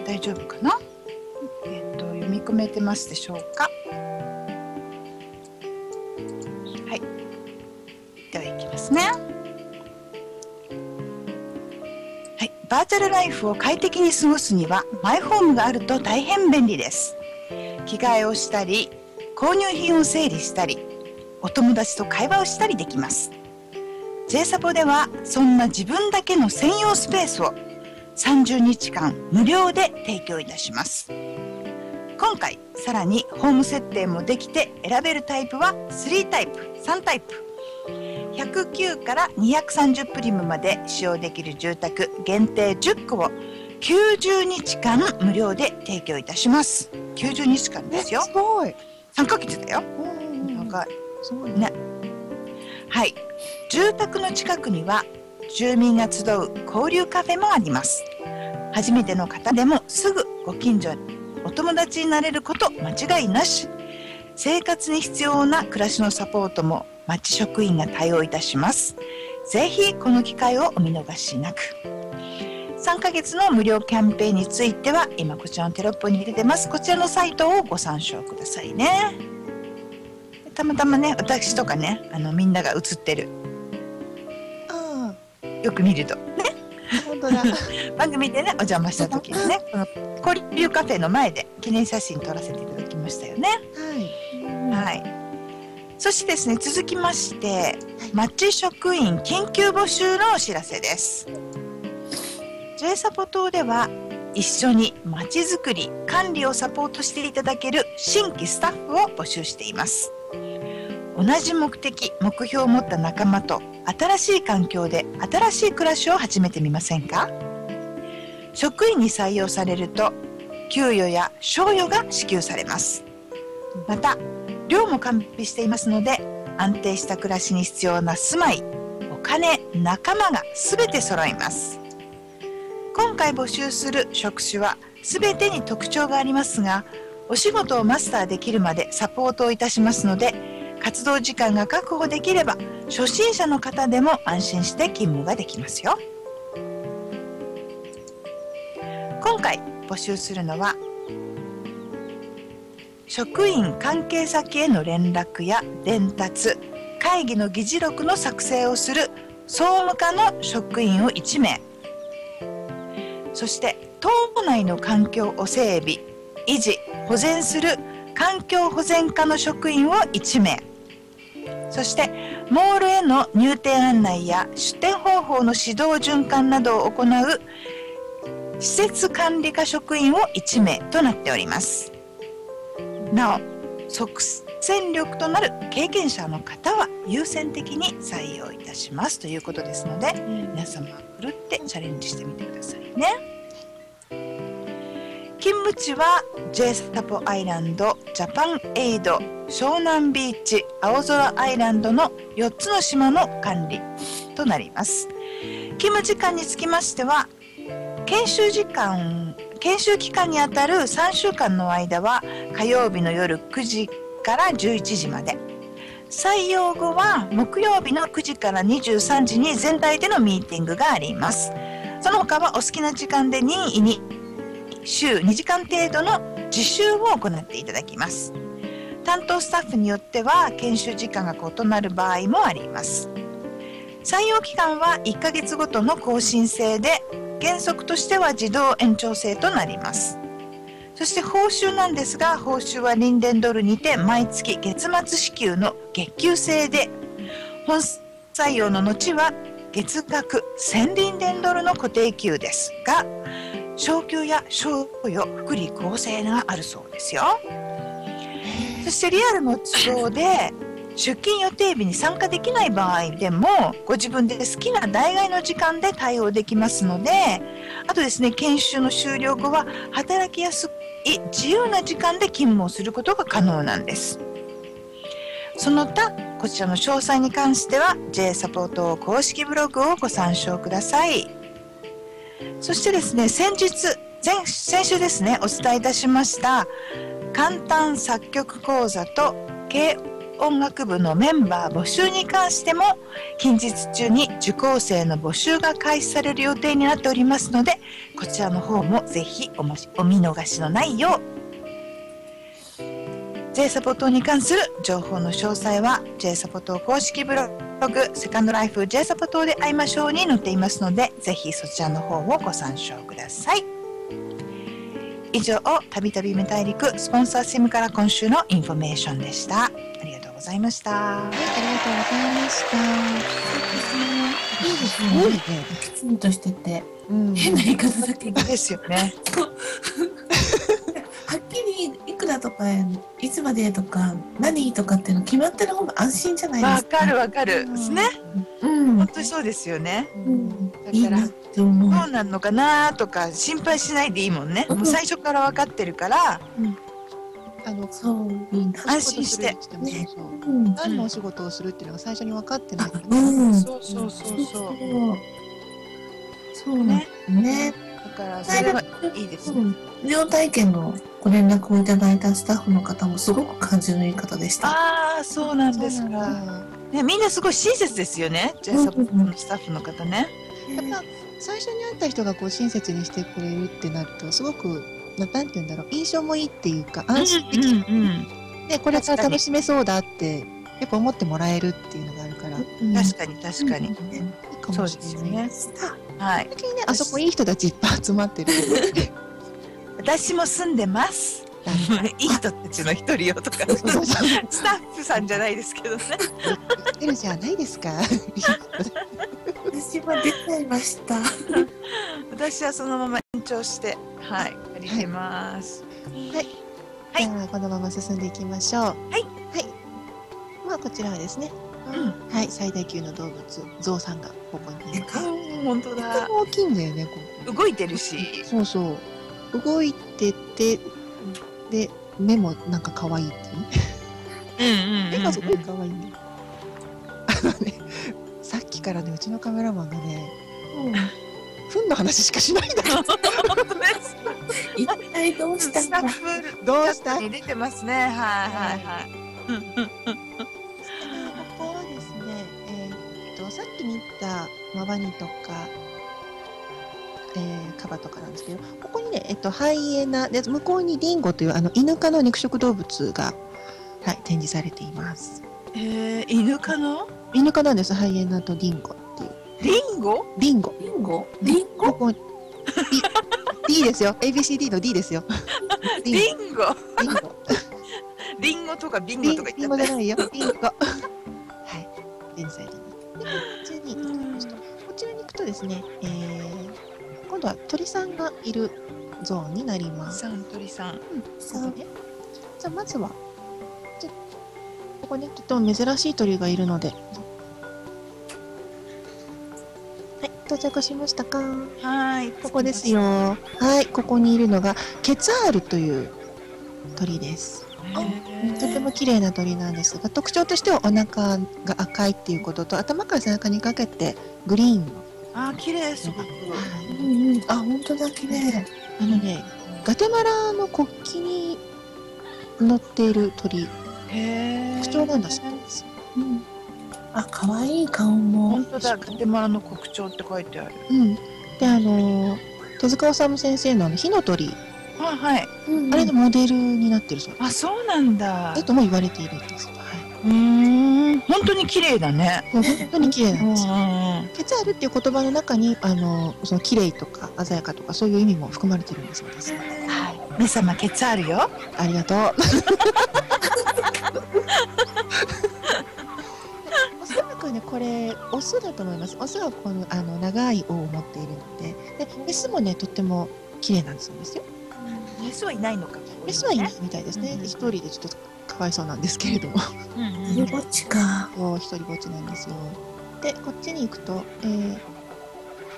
大丈夫かな？えっ、と、読み込めてますでしょうか？はい。では、いきますね。はい。バーチャルライフを快適に過ごすには、マイホームがあると大変便利です。着替えをしたり購入品を整理したりお友達と会話をしたりできます。J サポではそんな自分だけの専用スペースを30日間無料で提供いたします。今回さらにホーム設定もできて選べるタイプは3タイプ3タイプ。109から230プリムまで使用できる住宅限定10個を90日間無料で提供いたします。90日間ですよ。
すごい。
3ヶ月だよ。
うんうんうん
高い。ねはい。住宅の近くには住民が集う交流カフェもあります。初めての方でもすぐご近所にお友達になれること間違いなし。生活に必要な暮らしのサポートも町職員が対応いたします。ぜひこの機会をお見逃しなく。3ヶ月の無料キャンペーンについては今こちらのテロップに出てますこちらのサイトをご参照くださいね。たまたまね私とかねあのみんなが映ってる
あ
よく見るとね
あ、本当だ。*laughs*
番組でねお邪魔した時にねこの交流カフェの前で記念写真撮らせていただきましたよね。
はい。
はい。そしてですね続きまして町職員緊急募集のお知らせです。J サポ島では一緒にまちづくり管理をサポートしていただける新規スタッフを募集しています。同じ目的目標を持った仲間と新しい環境で新しい暮らしを始めてみませんか？職員に採用されると給与や賞与が支給されます。また寮も完備していますので安定した暮らしに必要な住まいお金仲間が全て揃います。今回募集する職種は全てに特徴がありますがお仕事をマスターできるまでサポートをいたしますので活動時間が確保できれば初心者の方でも安心して勤務ができますよ。今回募集するのは職員関係先への連絡や伝達会議の議事録の作成をする総務課の職員を1名そして島内の環境を整備維持保全する環境保全課の職員を1名。そしてモールへの入店案内や出店方法の指導循環などを行う施設管理課職員を1名となっております。なお即戦力となる経験者の方は優先的に採用いたしますということですので皆様ふるってチャレンジしてみてくださいね勤務地は J サポアイランドジャパンエイド湘南ビーチ青空アイランドの4つの島の管理となります。勤務時間につきましては研修時間研修期間にあたる3週間の間は火曜日の夜9時から11時まで。採用後は木曜日の9時から23時に全体でのミーティングがあります。その他はお好きな時間で任意に週2時間程度の自習を行っていただきます。担当スタッフによっては研修時間が異なる場合もあります。採用期間は1ヶ月ごとの更新制で原則としては自動延長制となります。そして報酬なんですが報酬はリンデンドルにて毎月月末支給の月給制で本採用の後は月額1000リンデンドルの固定給ですが昇給や賞与福利厚生があるそうですよ。そしてリアルの都合で出勤予定日に参加できない場合でもご自分で好きな代替の時間で対応できますのであとですね研修の終了後は働きやすい自由な時間で勤務をすることが可能なんです。その他こちらの詳細に関しては J サポート公式ブログをご参照ください。そしてですね先日前先週ですねお伝えいたしました簡単作曲講座と軽音楽部のメンバー募集に関しても近日中に受講生の募集が開始される予定になっておりますのでこちらの方もぜひおもお見逃しのないよう J サポートに関する情報の詳細は J サポート公式ブログセカンドライフ J サポートで会いましょうに載っていますのでぜひそちらの方をご参照ください。以上たびたびメタイリクスポンサーシムから今週のインフォメーションでした。ありがとうございました。
はい、ありがとうございました。いいですね。すごいね。
きちんとしてて、
うん。
変な言い方だけど、
ですよね。*laughs*
はっきりいくらとか、いつまでとか、何とかっていうの決まってる方が安心じゃないで
わ
すか。
かるわかるですね
うん。
本当にそうですよね
うん
だから。どうなんのかなとか心配しないでいいもんねもう最初から分かってるから、
うん
あの、
そう。
安心して
お仕事するにしてもそうそう
うん。
何のお仕事をするっていうのが最初に分かってないと
う
ね。
ん。
そうそうそうそう。
そうなんですね。
だからそれはいいですね。
うん。体験のご連絡をいただいたスタッフの方もすごく感じのいい方でした。
ああ、そうなんですか。ね、みんなすごい親切ですよね。じゃあ、サポートのスタッフの方ね。
やっぱ最初に会った人がこう親切にしてくれるってなるとすごくななんて言うんだろう印象もいいっていうか安心できる、
うんうん
でこれから楽しめそうだってやっぱ思ってもらえるっていうのがあるからい
うん
確かに確かに。
いかもしれない。
そうですよねはい。
最近ねあそこいい人たちいっぱい集まってる。*laughs*
私も住んでます。*laughs* いい人たちの一人よとか。スタッフさんじゃないですけどね。
言ってるじゃないですか。
私は出ちゃいました。
私はそのまま延長して、はい、借りてます。はい
じゃあこのまま進んでいきましょう。はい
はい。
まあこちらはですね。
うん
はい最大級の動物ゾウさんがここにいる。
うん、本当
とて
だ。
も大きいんだよねここ。
動いてるし。
そうそう。動いてて、で、目もなんか可愛いっていう。
うんうん
目がすごい可愛いんだよ。あのね、さっきからね、うちのカメラマンがね、糞の話しかしないんだよ。
一体どうしたの？
スタッフ
どうした？
に出てますね。はいはいはい。うんうんうん
ここはですね、えーっと、さっき見たマワニとか、えーカバとかなんですけど、ここにね、えっと、ハイエナ、で向こうにディンゴというあのイヌ科の肉食動物が、はい、展示されています。
えー、犬科の？
イヌ科なんです、ハイエナとディンゴっていう。
リンゴ？
ディンゴ。
リンゴ？リンゴ？
ここ D, D ですよ。ABCD の D ですよ。ディン
リンゴ？
ディンゴ。
リンゴとかビンゴ
リン
とか言っちゃって
リンゴじゃないよ。ディンゴ。はい。前菜で。で、こっちに。こちらに行くとですね、えー、今度は鳥さんがいるゾーンになります。
さん鳥さん
うん、そうね。じゃあまずは、ここね、とっても珍しい鳥がいるので。はい、到着しましたか？
はい
ここですよ。はい、ここにいるのがケツァールという鳥です。とても綺麗な鳥なんですが、特徴としてはお腹が赤いっていうことと、頭から背中にかけてグリーンの。
あー綺麗すごく
はい
うんうん。あ、本当だ、綺麗。
あのね、ガテマラの国旗に乗っている鳥、
へー
特徴なんだそうです。
うん。あ、可愛い顔も。
本当だガテマラの国鳥って書いてある
うん。で、あのー、手塚治虫先生のあの火の鳥、
あはい
うん
あれのモデルになってるそうです。
あそうなんだ
だとも言われているんです。は
うーん本当に綺麗だね
本当に綺麗なんですよ。
ん
ケツァールっていう言葉の中に、あの、その綺麗とか鮮やかとかそういう意味も含まれてるんです。
はい目様ケツあるよ
ありがとう。おそらくね、これ、オスだと思います。オスはこの、あの、長い尾を持っているので、で、メスもね、とっても綺麗なんですよ。
メスはいないのか
メスはいないみたいですね
う。ん
一人でちょっとかわいそうなんですけれども、
うんうん
ゆぼっちか。
そう一人ぼっちなんですよ。で、こっちに行くと、えー、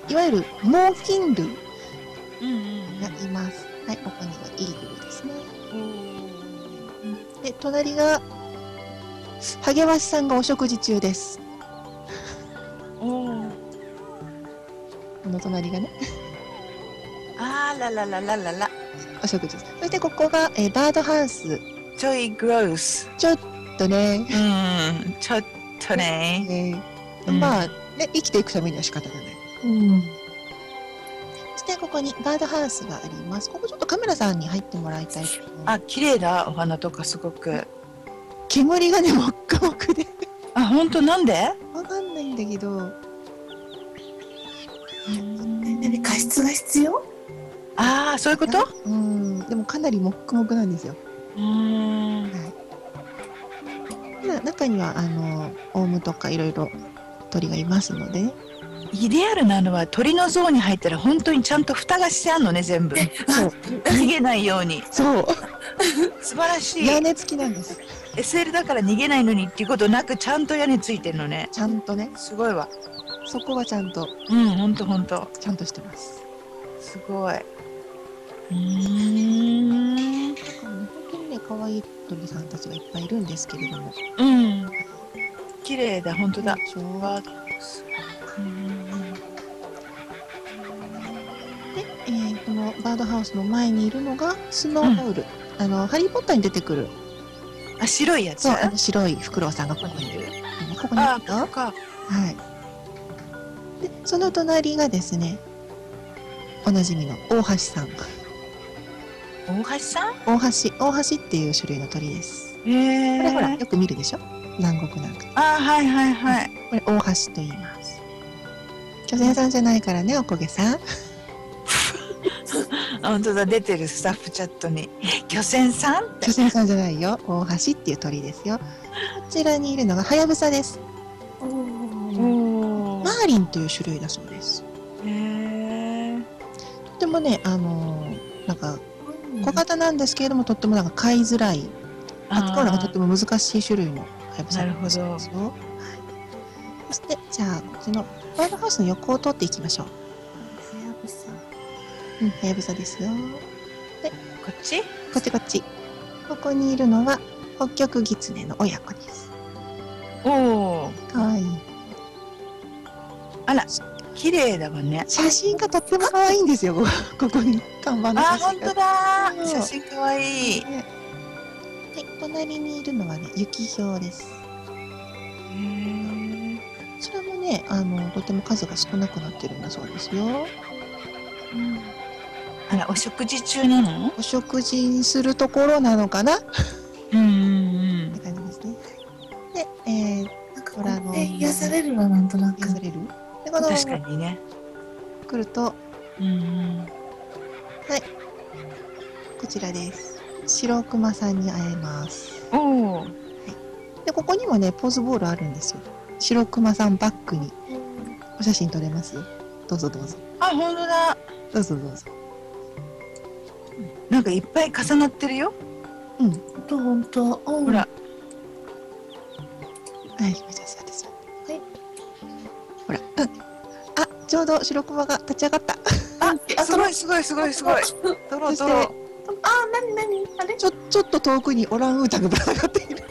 いわゆるモーフィンル
うんうん
がいます。はい、ここにはイーグルですね。
うん
で、隣が、ハゲワシさんがお食事中です。この隣がね、
あーらららららら
お食事です。そしてここが、えーバードハウス。
ちょいグロース
ちょっとね、
うんちょっとね
えー
うん
まあ、ね、生きていくためには仕方がない。
うん。
そしてここにバードハウスがあります。ここちょっとカメラさんに入ってもらいたいと思います。
あ綺麗だお花とかすごく
煙がね、もっくもくで。
あ本当なんで？
わかんないんだけど、
何加湿が必要
ああそういうこと
うん、でもかなりもっくもくなんですよ。
うーん
な中には、あの、オウムとかいろいろ鳥がいますので、
イデアルなのは鳥の像に入ったら本当にちゃんと蓋がしてあんのね全部。
そう、
逃げないように。
そう、
素晴らしい。
屋根付きなんです。
SL だから逃げないのにっていうことなくちゃんと屋根ついてんのね。
ちゃんとね、
すごいわ。
そこはちゃんと、
うんほんとほんと。
ちゃんとしてます。
すごい。うーん
可愛い鳥さんたちがいっぱいいるんですけれども。
うん。綺麗だ、本当だ。
でえーこのバードハウスの前にいるのがスノーボール。あの、ハリーポッターに出てくる、
あ、白いやつ。
そう、あの白いフクロウさんがここにいる。ここにい
あ、
るよ
ここ。か。
はい。で、その隣がですね、おなじみの大橋さん。
大橋さん？
大橋、大橋っていう種類の鳥です。
へえ。
これほら、よく見るでしょ？南国なんか。
あ、はいはいはい。
これ大橋と言います。巨船さんじゃないからね、おこげさん。
あ *laughs* 本当だ、出てるスタッフチャットに。漁船さんって
巨。船さんじゃないよ。大橋っていう鳥ですよ。こちらにいるのがハヤブサです。
お
マーリンという種類だそうです。
へえ。
とってもね、あのーなんか
うん
小型なんですけれども、とってもなんか飼いづらい、扱うのがとっても難しい種類のハヤブサなんですよ。
なる
はいそして、じゃあ、こっちのバードハウスの横を通っていきましょう。
はやぶさ
うん、ハヤブサですよ。
こっち？
こっちこっち。ここにいるのは、北極狐の親子です。
おお。
かわいい。
あら、綺麗だわね。
写真がとっても可愛いんですよ。*laughs* ここに看板の
あ、
写真が。
本当だ。写真かわい
はい、隣にいるのはね、雪氷です。こちらもね、あの、とても数が少なくなってるんだそうですよ。
あら、お食事中なの？
お食事にするところなのかな？っ
うんうん
て感じですね。で、えー、
なんか
ほらあの
これ癒されるわな
確かにね。
来ると、
うんうん。
こちらです。白熊さんに会えます。
おお。
で、ここにもね、ポーズボールあるんですよ。白熊さんバックにお写真撮れます？よ。どうぞどうぞ。
あ、本当だ。
どうぞどうぞ。
なんかいっぱい重なってるよ。
ほんとほんとうん
ほら。
はい。
はい。
ほら、うん。あ、ちょうど白熊が立ち上がった。
あ、すごいすごいすごいすごい。撮ろう撮ろう。
あなになにあれ？
ちょ、ちょっと遠くにオランウータンがぶら下がっている。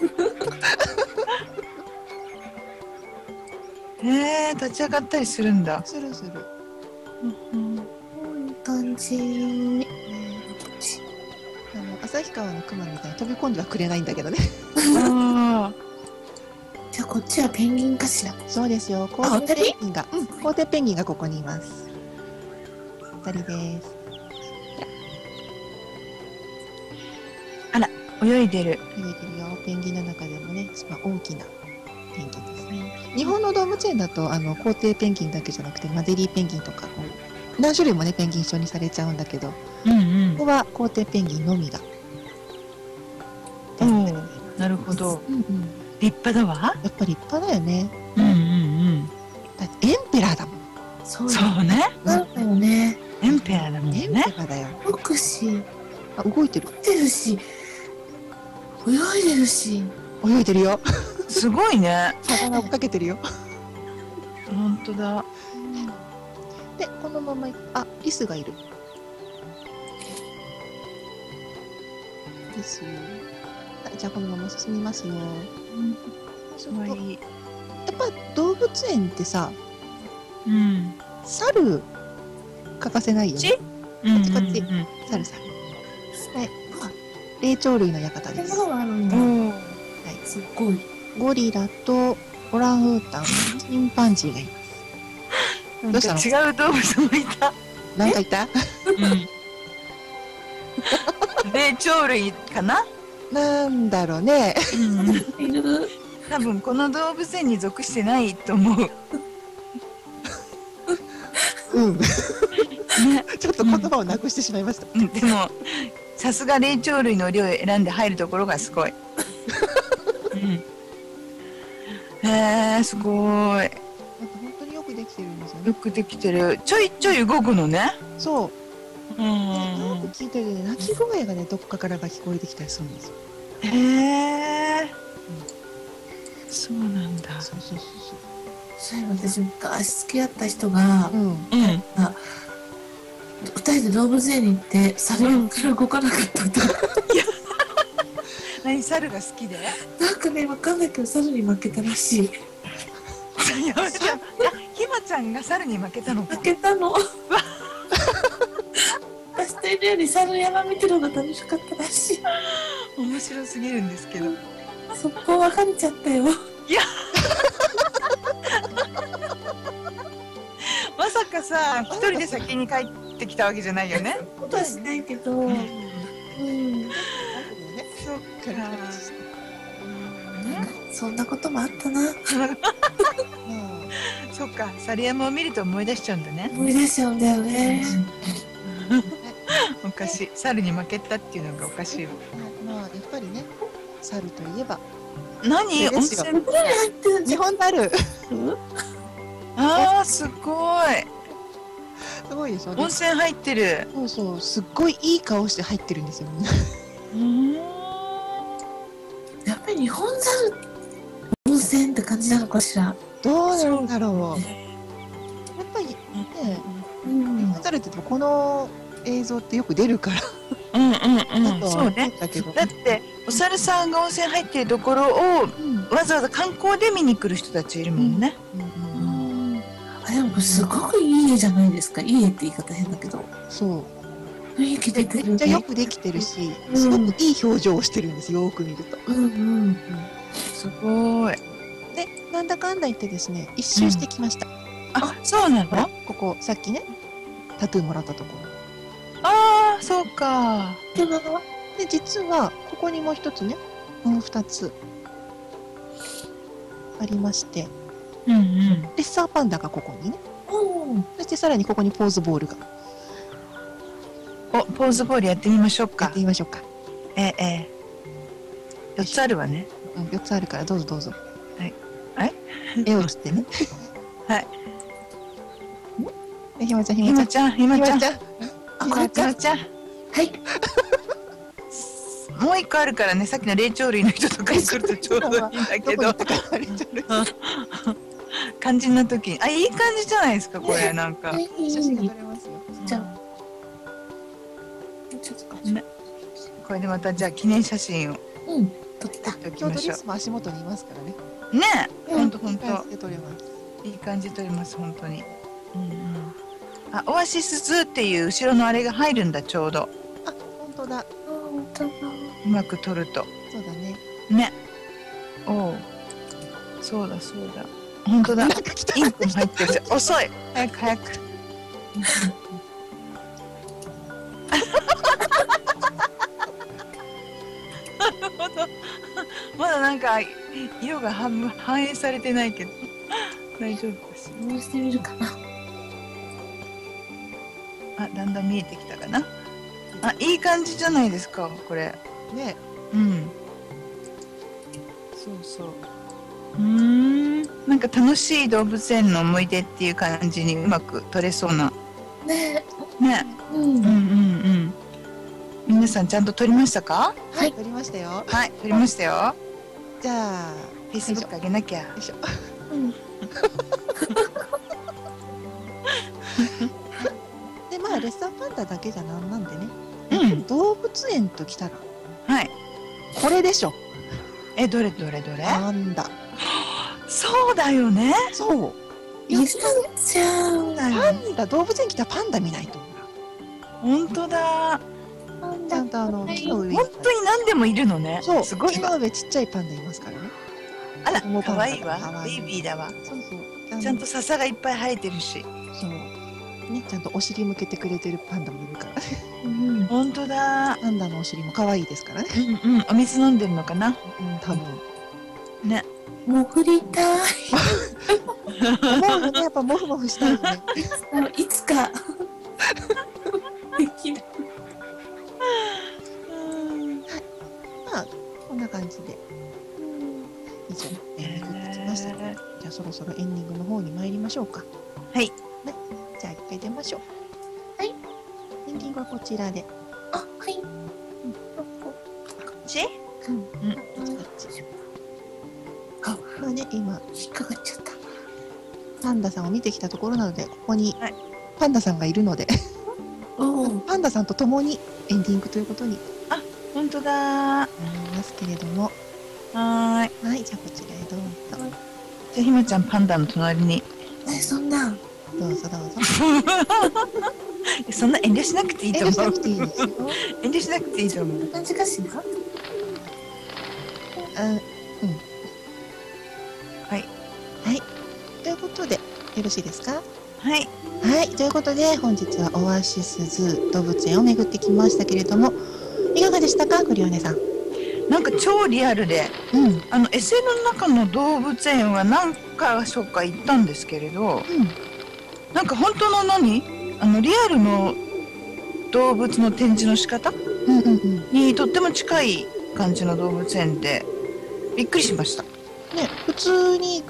*laughs*
へえ、立ち上がったりするんだ。
するする。
うん
こういう感じ
あの、旭川の熊みたいに飛び込んではくれないんだけどね。*laughs*
あ
じゃあこっちはペンギンかしら
そうですよ。コ
あ
ーテペンギンが、うん、コーテペンギンがここにいます。二人です。
泳いでる。
泳いでるよ。ペンギンの中でもね、一番大きなペンギンですね。日本の動物園だと、あの、皇帝ペンギンだけじゃなくて、マデリーペンギンとか、何種類もね、ペンギン一緒にされちゃうんだけど、
うん
ここは皇帝ペンギンのみが。
うん。なるほど。
うんうん。
立派だわ。
やっぱり立派だよね。
うんうん
だってエンペラーだもん。
そう
ね。
なんだよね
エンペアだもん
エンペ
ね。
ラーだよ。
動くし
あ、動いてる。
動いてるし泳いでるし
泳いでるよ。
すごいね。
魚追っかけてるよ。
本当だ。
で、このままい、あ、リスがいる。リス。あじゃあこのまま進みますよ。
すごい。
やっぱ動物園ってさ、
うん。
猿欠かせないよねこっちこっち
うん
猿さん。はい。霊長類の館です。
こんなのがあるんだ
うん。お
すっごい
ゴリラとオランウータン、チンパンジーがいます。どうした
か違う動物もいた。
なんかいた？
うん。*laughs* 霊長類かな？
なんだろうね。
多分この動物園に属してないと思う。
うん。
ね。
ちょっと言葉をなくしてしまいました。
うんでもさすが霊長類の量を選んで入るところがすごい。*laughs* うん。へえすごい。
なんか本当によくできてるんですよね。
よくできてる。ちょいちょい動くのね。
そう。
う
よ
ん
く聞いてるね、鳴き声がね、どっかからが聞こえてきたりするんですよ。
へえ。そうなんだ。
そうそうそう
そういえば私昔付き合った人が
そう。うん。
うん。
二人で動物園に行ってサルから動かなかったって *laughs*
何猿が好きで？
なんかね、わかんないけど、猿に負けたらしい。
やひまちゃんが猿に負けたのか
負けたの。*laughs* いるより猿山見てるのが楽しかったらしい。
面白すぎるんですけど。
そこ別れちゃったよ。
まさかさ一人で先に帰ってきたわけじゃないよね？
ことはしないけど、うん。
ね
そっか。
そんなこともあったな。
そっか。猿山を見ると思い出しちゃうんだね。
思い出しちゃうんだよね。*laughs*
おかしい。猿に負けたっていうのがおかしいわ。
まあやっぱりね猿といえば。
何？温泉？
日。本猿。
あーすごい。
すごいでしょ？
温泉入ってる。
そうそうすっごいいい顔して入ってるんですよ。みんな
うん。
やっぱり日本猿温泉って感じなのかしら？
どうなんだろう。やっぱりね
うん。
日本猿って言ってもこの映像ってよく出るから。
うんうん
だ
うん。そうね。
たけど。
だってお猿さんが温泉入ってるところを
うん。
わざわざ観光で見に来る人たちいるもんね、
うんうん
あでもすごくいい家じゃないですか。いい家って言い方変だけど。
そう。
雰囲気出てる
めっちゃよくできてるし
うん。
すごくいい表情をしてるんですよく見ると。
うんうん。
すごい。
でなんだかんだ言ってですね一周してきました、
あそうなの？
ここさっきねタトゥーもらったとこ。ろ
ああそうか。
で
実はここにもう一つねもう二つありまして。
うんうん。
レッサーパンダがここにね。
うん。
そしてさらにここにポーズボールが。
おポーズボールやってみましょう
やっ
か
てみましょうか、
ええええ。4つあるわね。
うん、4つあるからどうぞどうぞ。
はい。はい。
絵をつってね。
はい。
えひまちゃんひ
ひま
まちゃん
ちゃん。ひまちゃん
ちゃん
はい。*laughs*
もう一個あるからねさっきの霊長類の人とかに来るとちょうどいいんだけど。肝心な時にあいい感じじゃないですかこれなんか。
はい。
写真が撮れますよ。
じゃあ。ちょっとこ
れでまたじゃあ記念写真を
うん。撮っ
ておきましょ
リスも足元にいますからね。
うねえ。
うん。
ほんとほんと。
いい感じで撮れます。
いい感じで撮れます本当に。うんうんあオアシス2っていう後ろのあれが入るんだちょうど。
あ本当だ。
うん、と
うまく撮ると。
そうだね。
ね。おう。そうだそうだ。本当だ。インクも入ってるし。遅い。早く早く。*laughs* なるほど。まだなんか色が半分反映されてないけど。大丈夫です。
もうしてみるかな。
あだんだん見えてきたかな？あいい感じじゃないですかこれ。
ね。
うん。そうそう。うーん。なんか楽しい動物園の思い出っていう感じにうまく撮れそうな。
ね。
ね。
え。うん。
うんうんうん。皆さんちゃんと撮りましたか？
はい。
撮りましたよ。
はい撮りましたよ。
じゃあ
Facebook 上げなきゃ。
よいしょ。
うん。*laughs*
でまあレッサーパンダだけじゃなんなんでね、
うん。
動物園ときたら？
はい。
これでしょ。
えどれどれどれ？
パンダ。
そうだよね。
そう。
いるじゃん。
だよ
パンダ動物園来たらパンダ見ないとほ
本当だ。
らちゃんとあの木の上に。
本当に何でもいるのね。
そう。
すごい。わ
木の上ちっちゃいパンダいますからね。
あら
子供パンダ。
可愛いわ。ベ
可愛い。
イビーだわ。
そうそう。
ちゃんと笹がいっぱい生えてるし。
そうねちゃんとお尻向けてくれてるパンダもいるから。
うん。
本当だ。
パンダのお尻も可愛いですからね。
うんうん。お水飲んでるのかな？
うん多分。
ね。
潜りたい。*laughs*
思うよねやっぱモフモフしたいよね。
あのいつか。できる。*laughs*
まあこんな感じで。以上エンディングできました。じゃあそろそろエンディングの方に参りましょうかましょう。
はい。
エンディングはこちらで。
あ、はい。
ち
うん。
こっち？
あ
まあね今。
引っかかっちゃった。
パンダさんを見てきたところなのでここに
はい。
パンダさんがいるので。
おお。*laughs*
パンダさんと共にエンディングということに
本本当だは
ありますけれども。
ーい。
はい、じゃあこちらへどうぞ。
じゃあひまちゃんパンダの隣に。
え、そんな、
どうぞどうぞ。
そんな遠慮しなくていいと思う
遠慮しなくていい
と思う
感じかしら
あうん。
はい。
はい。ということで、よろしいですか？
はい
はい。ということで、本日はオアシスズー動物園を巡ってきましたけれども、いかがでしたか、クリオネさん。
なんか超リアルで
うん。うん。
あの SL の中の動物園は何か所か行ったんですけれどなんか本当の何？あのリアルの動物の展示の仕方？
うんうんうん。
にとっても近い感じの動物園でびっくりしました。
ね、普通に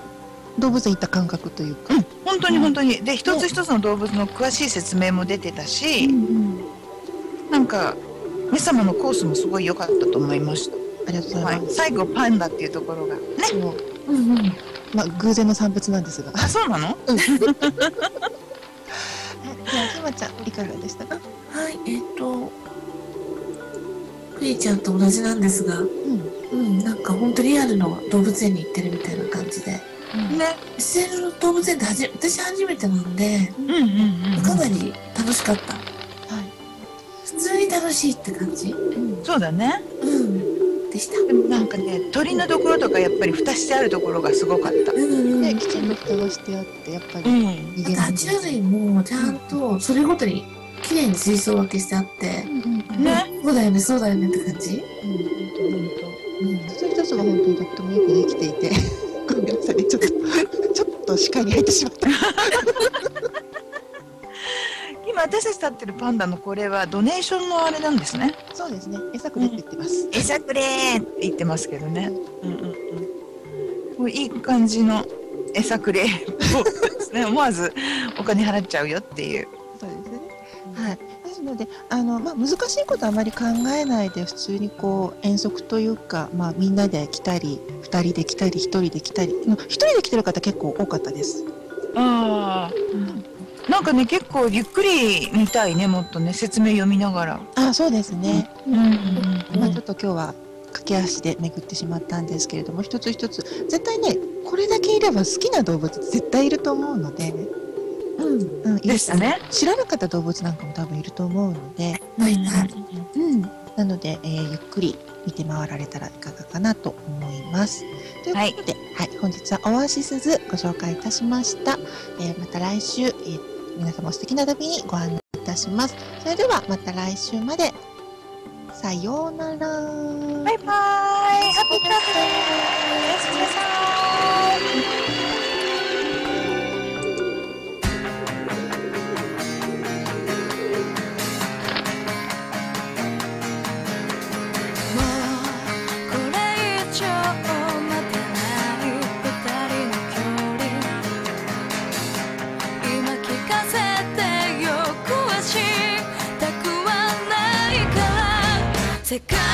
動物園行った感覚というか。
うん、本当に本当に。で、一つ一つの動物の詳しい説明も出てたし、
ん。
なんか、メ様のコースもすごい良かったと思いまし
ありがとうご
た。はい
ざいま。す。
最後パンダっていうところが。ね。
う
んうん。
まあ、偶然の産物なんですが。
あ、そうなの？
うん。*laughs* じゃあ、ひまちゃん、いかがでしたか？
はい、えっ、と、クリちゃんと同じなんですが、
うん。
うん、なんか本当リアルの動物園に行ってるみたいな感じで。
ね。
SL の動物園ってはじ私初めてなんで、
うんうんうん。
かなり楽しかった。
はい。
普通に楽しいって感じ。
うん。
そうだね。
うん。でした。
でもなんかね、鳥のところとかやっぱり蓋してあるところがすごかった。
うんうん。
きちんと蓋がしてあって、やっぱり
ん。
逃げ
か爬虫類もちゃんとそれごとに綺麗に水槽分けしてあって
う、んうんうん。
ね。
そうだよね、そうだよねって感じ？
うん、本当本
うん。
当。一つ一つが本当にとってもよくできていて、*laughs* ごめんなさいね、ちょっと、ちょっと視界に入ってしまった。
今私たち立ってるパンダのこれはドネーションのあれなんですね。
そうですね、餌くれって言ってます。
餌くれーって言ってますけどね。うんうんうん。こういい感じの餌くれね、*laughs* 思わずお金払っちゃうよっていう。
そうですね。はい。ですので、あの、まあ、難しいことあまり考えないで、普通にこう、遠足というか、まあ、みんなで来たり、二人で来たり、一人で来たり、うん一人で来てる方結構多かったです。
ああ。なんかね、結構ゆっくり見たいね、もっとね、説明読みながら。
あ、そうですね。
うんうん
まあ、ちょっと今日は駆け足で巡ってしまったんですけれども一つ一つ絶対ねこれだけいれば好きな動物絶対いると思うので、
うん。
うん、
でしたね。
知らなかった動物なんかも多分いると思うので、
はいはい。
うん、なので、えーゆっくり見て回られたらいかがかなと思います。ということで、はい本日はオアシスズご紹介いたしました。えーまた来週、えー皆様素敵な旅にご案内いたします。それではまた来週まで。さようなら。
バイバイハッピーカップおやすみなさい
てよ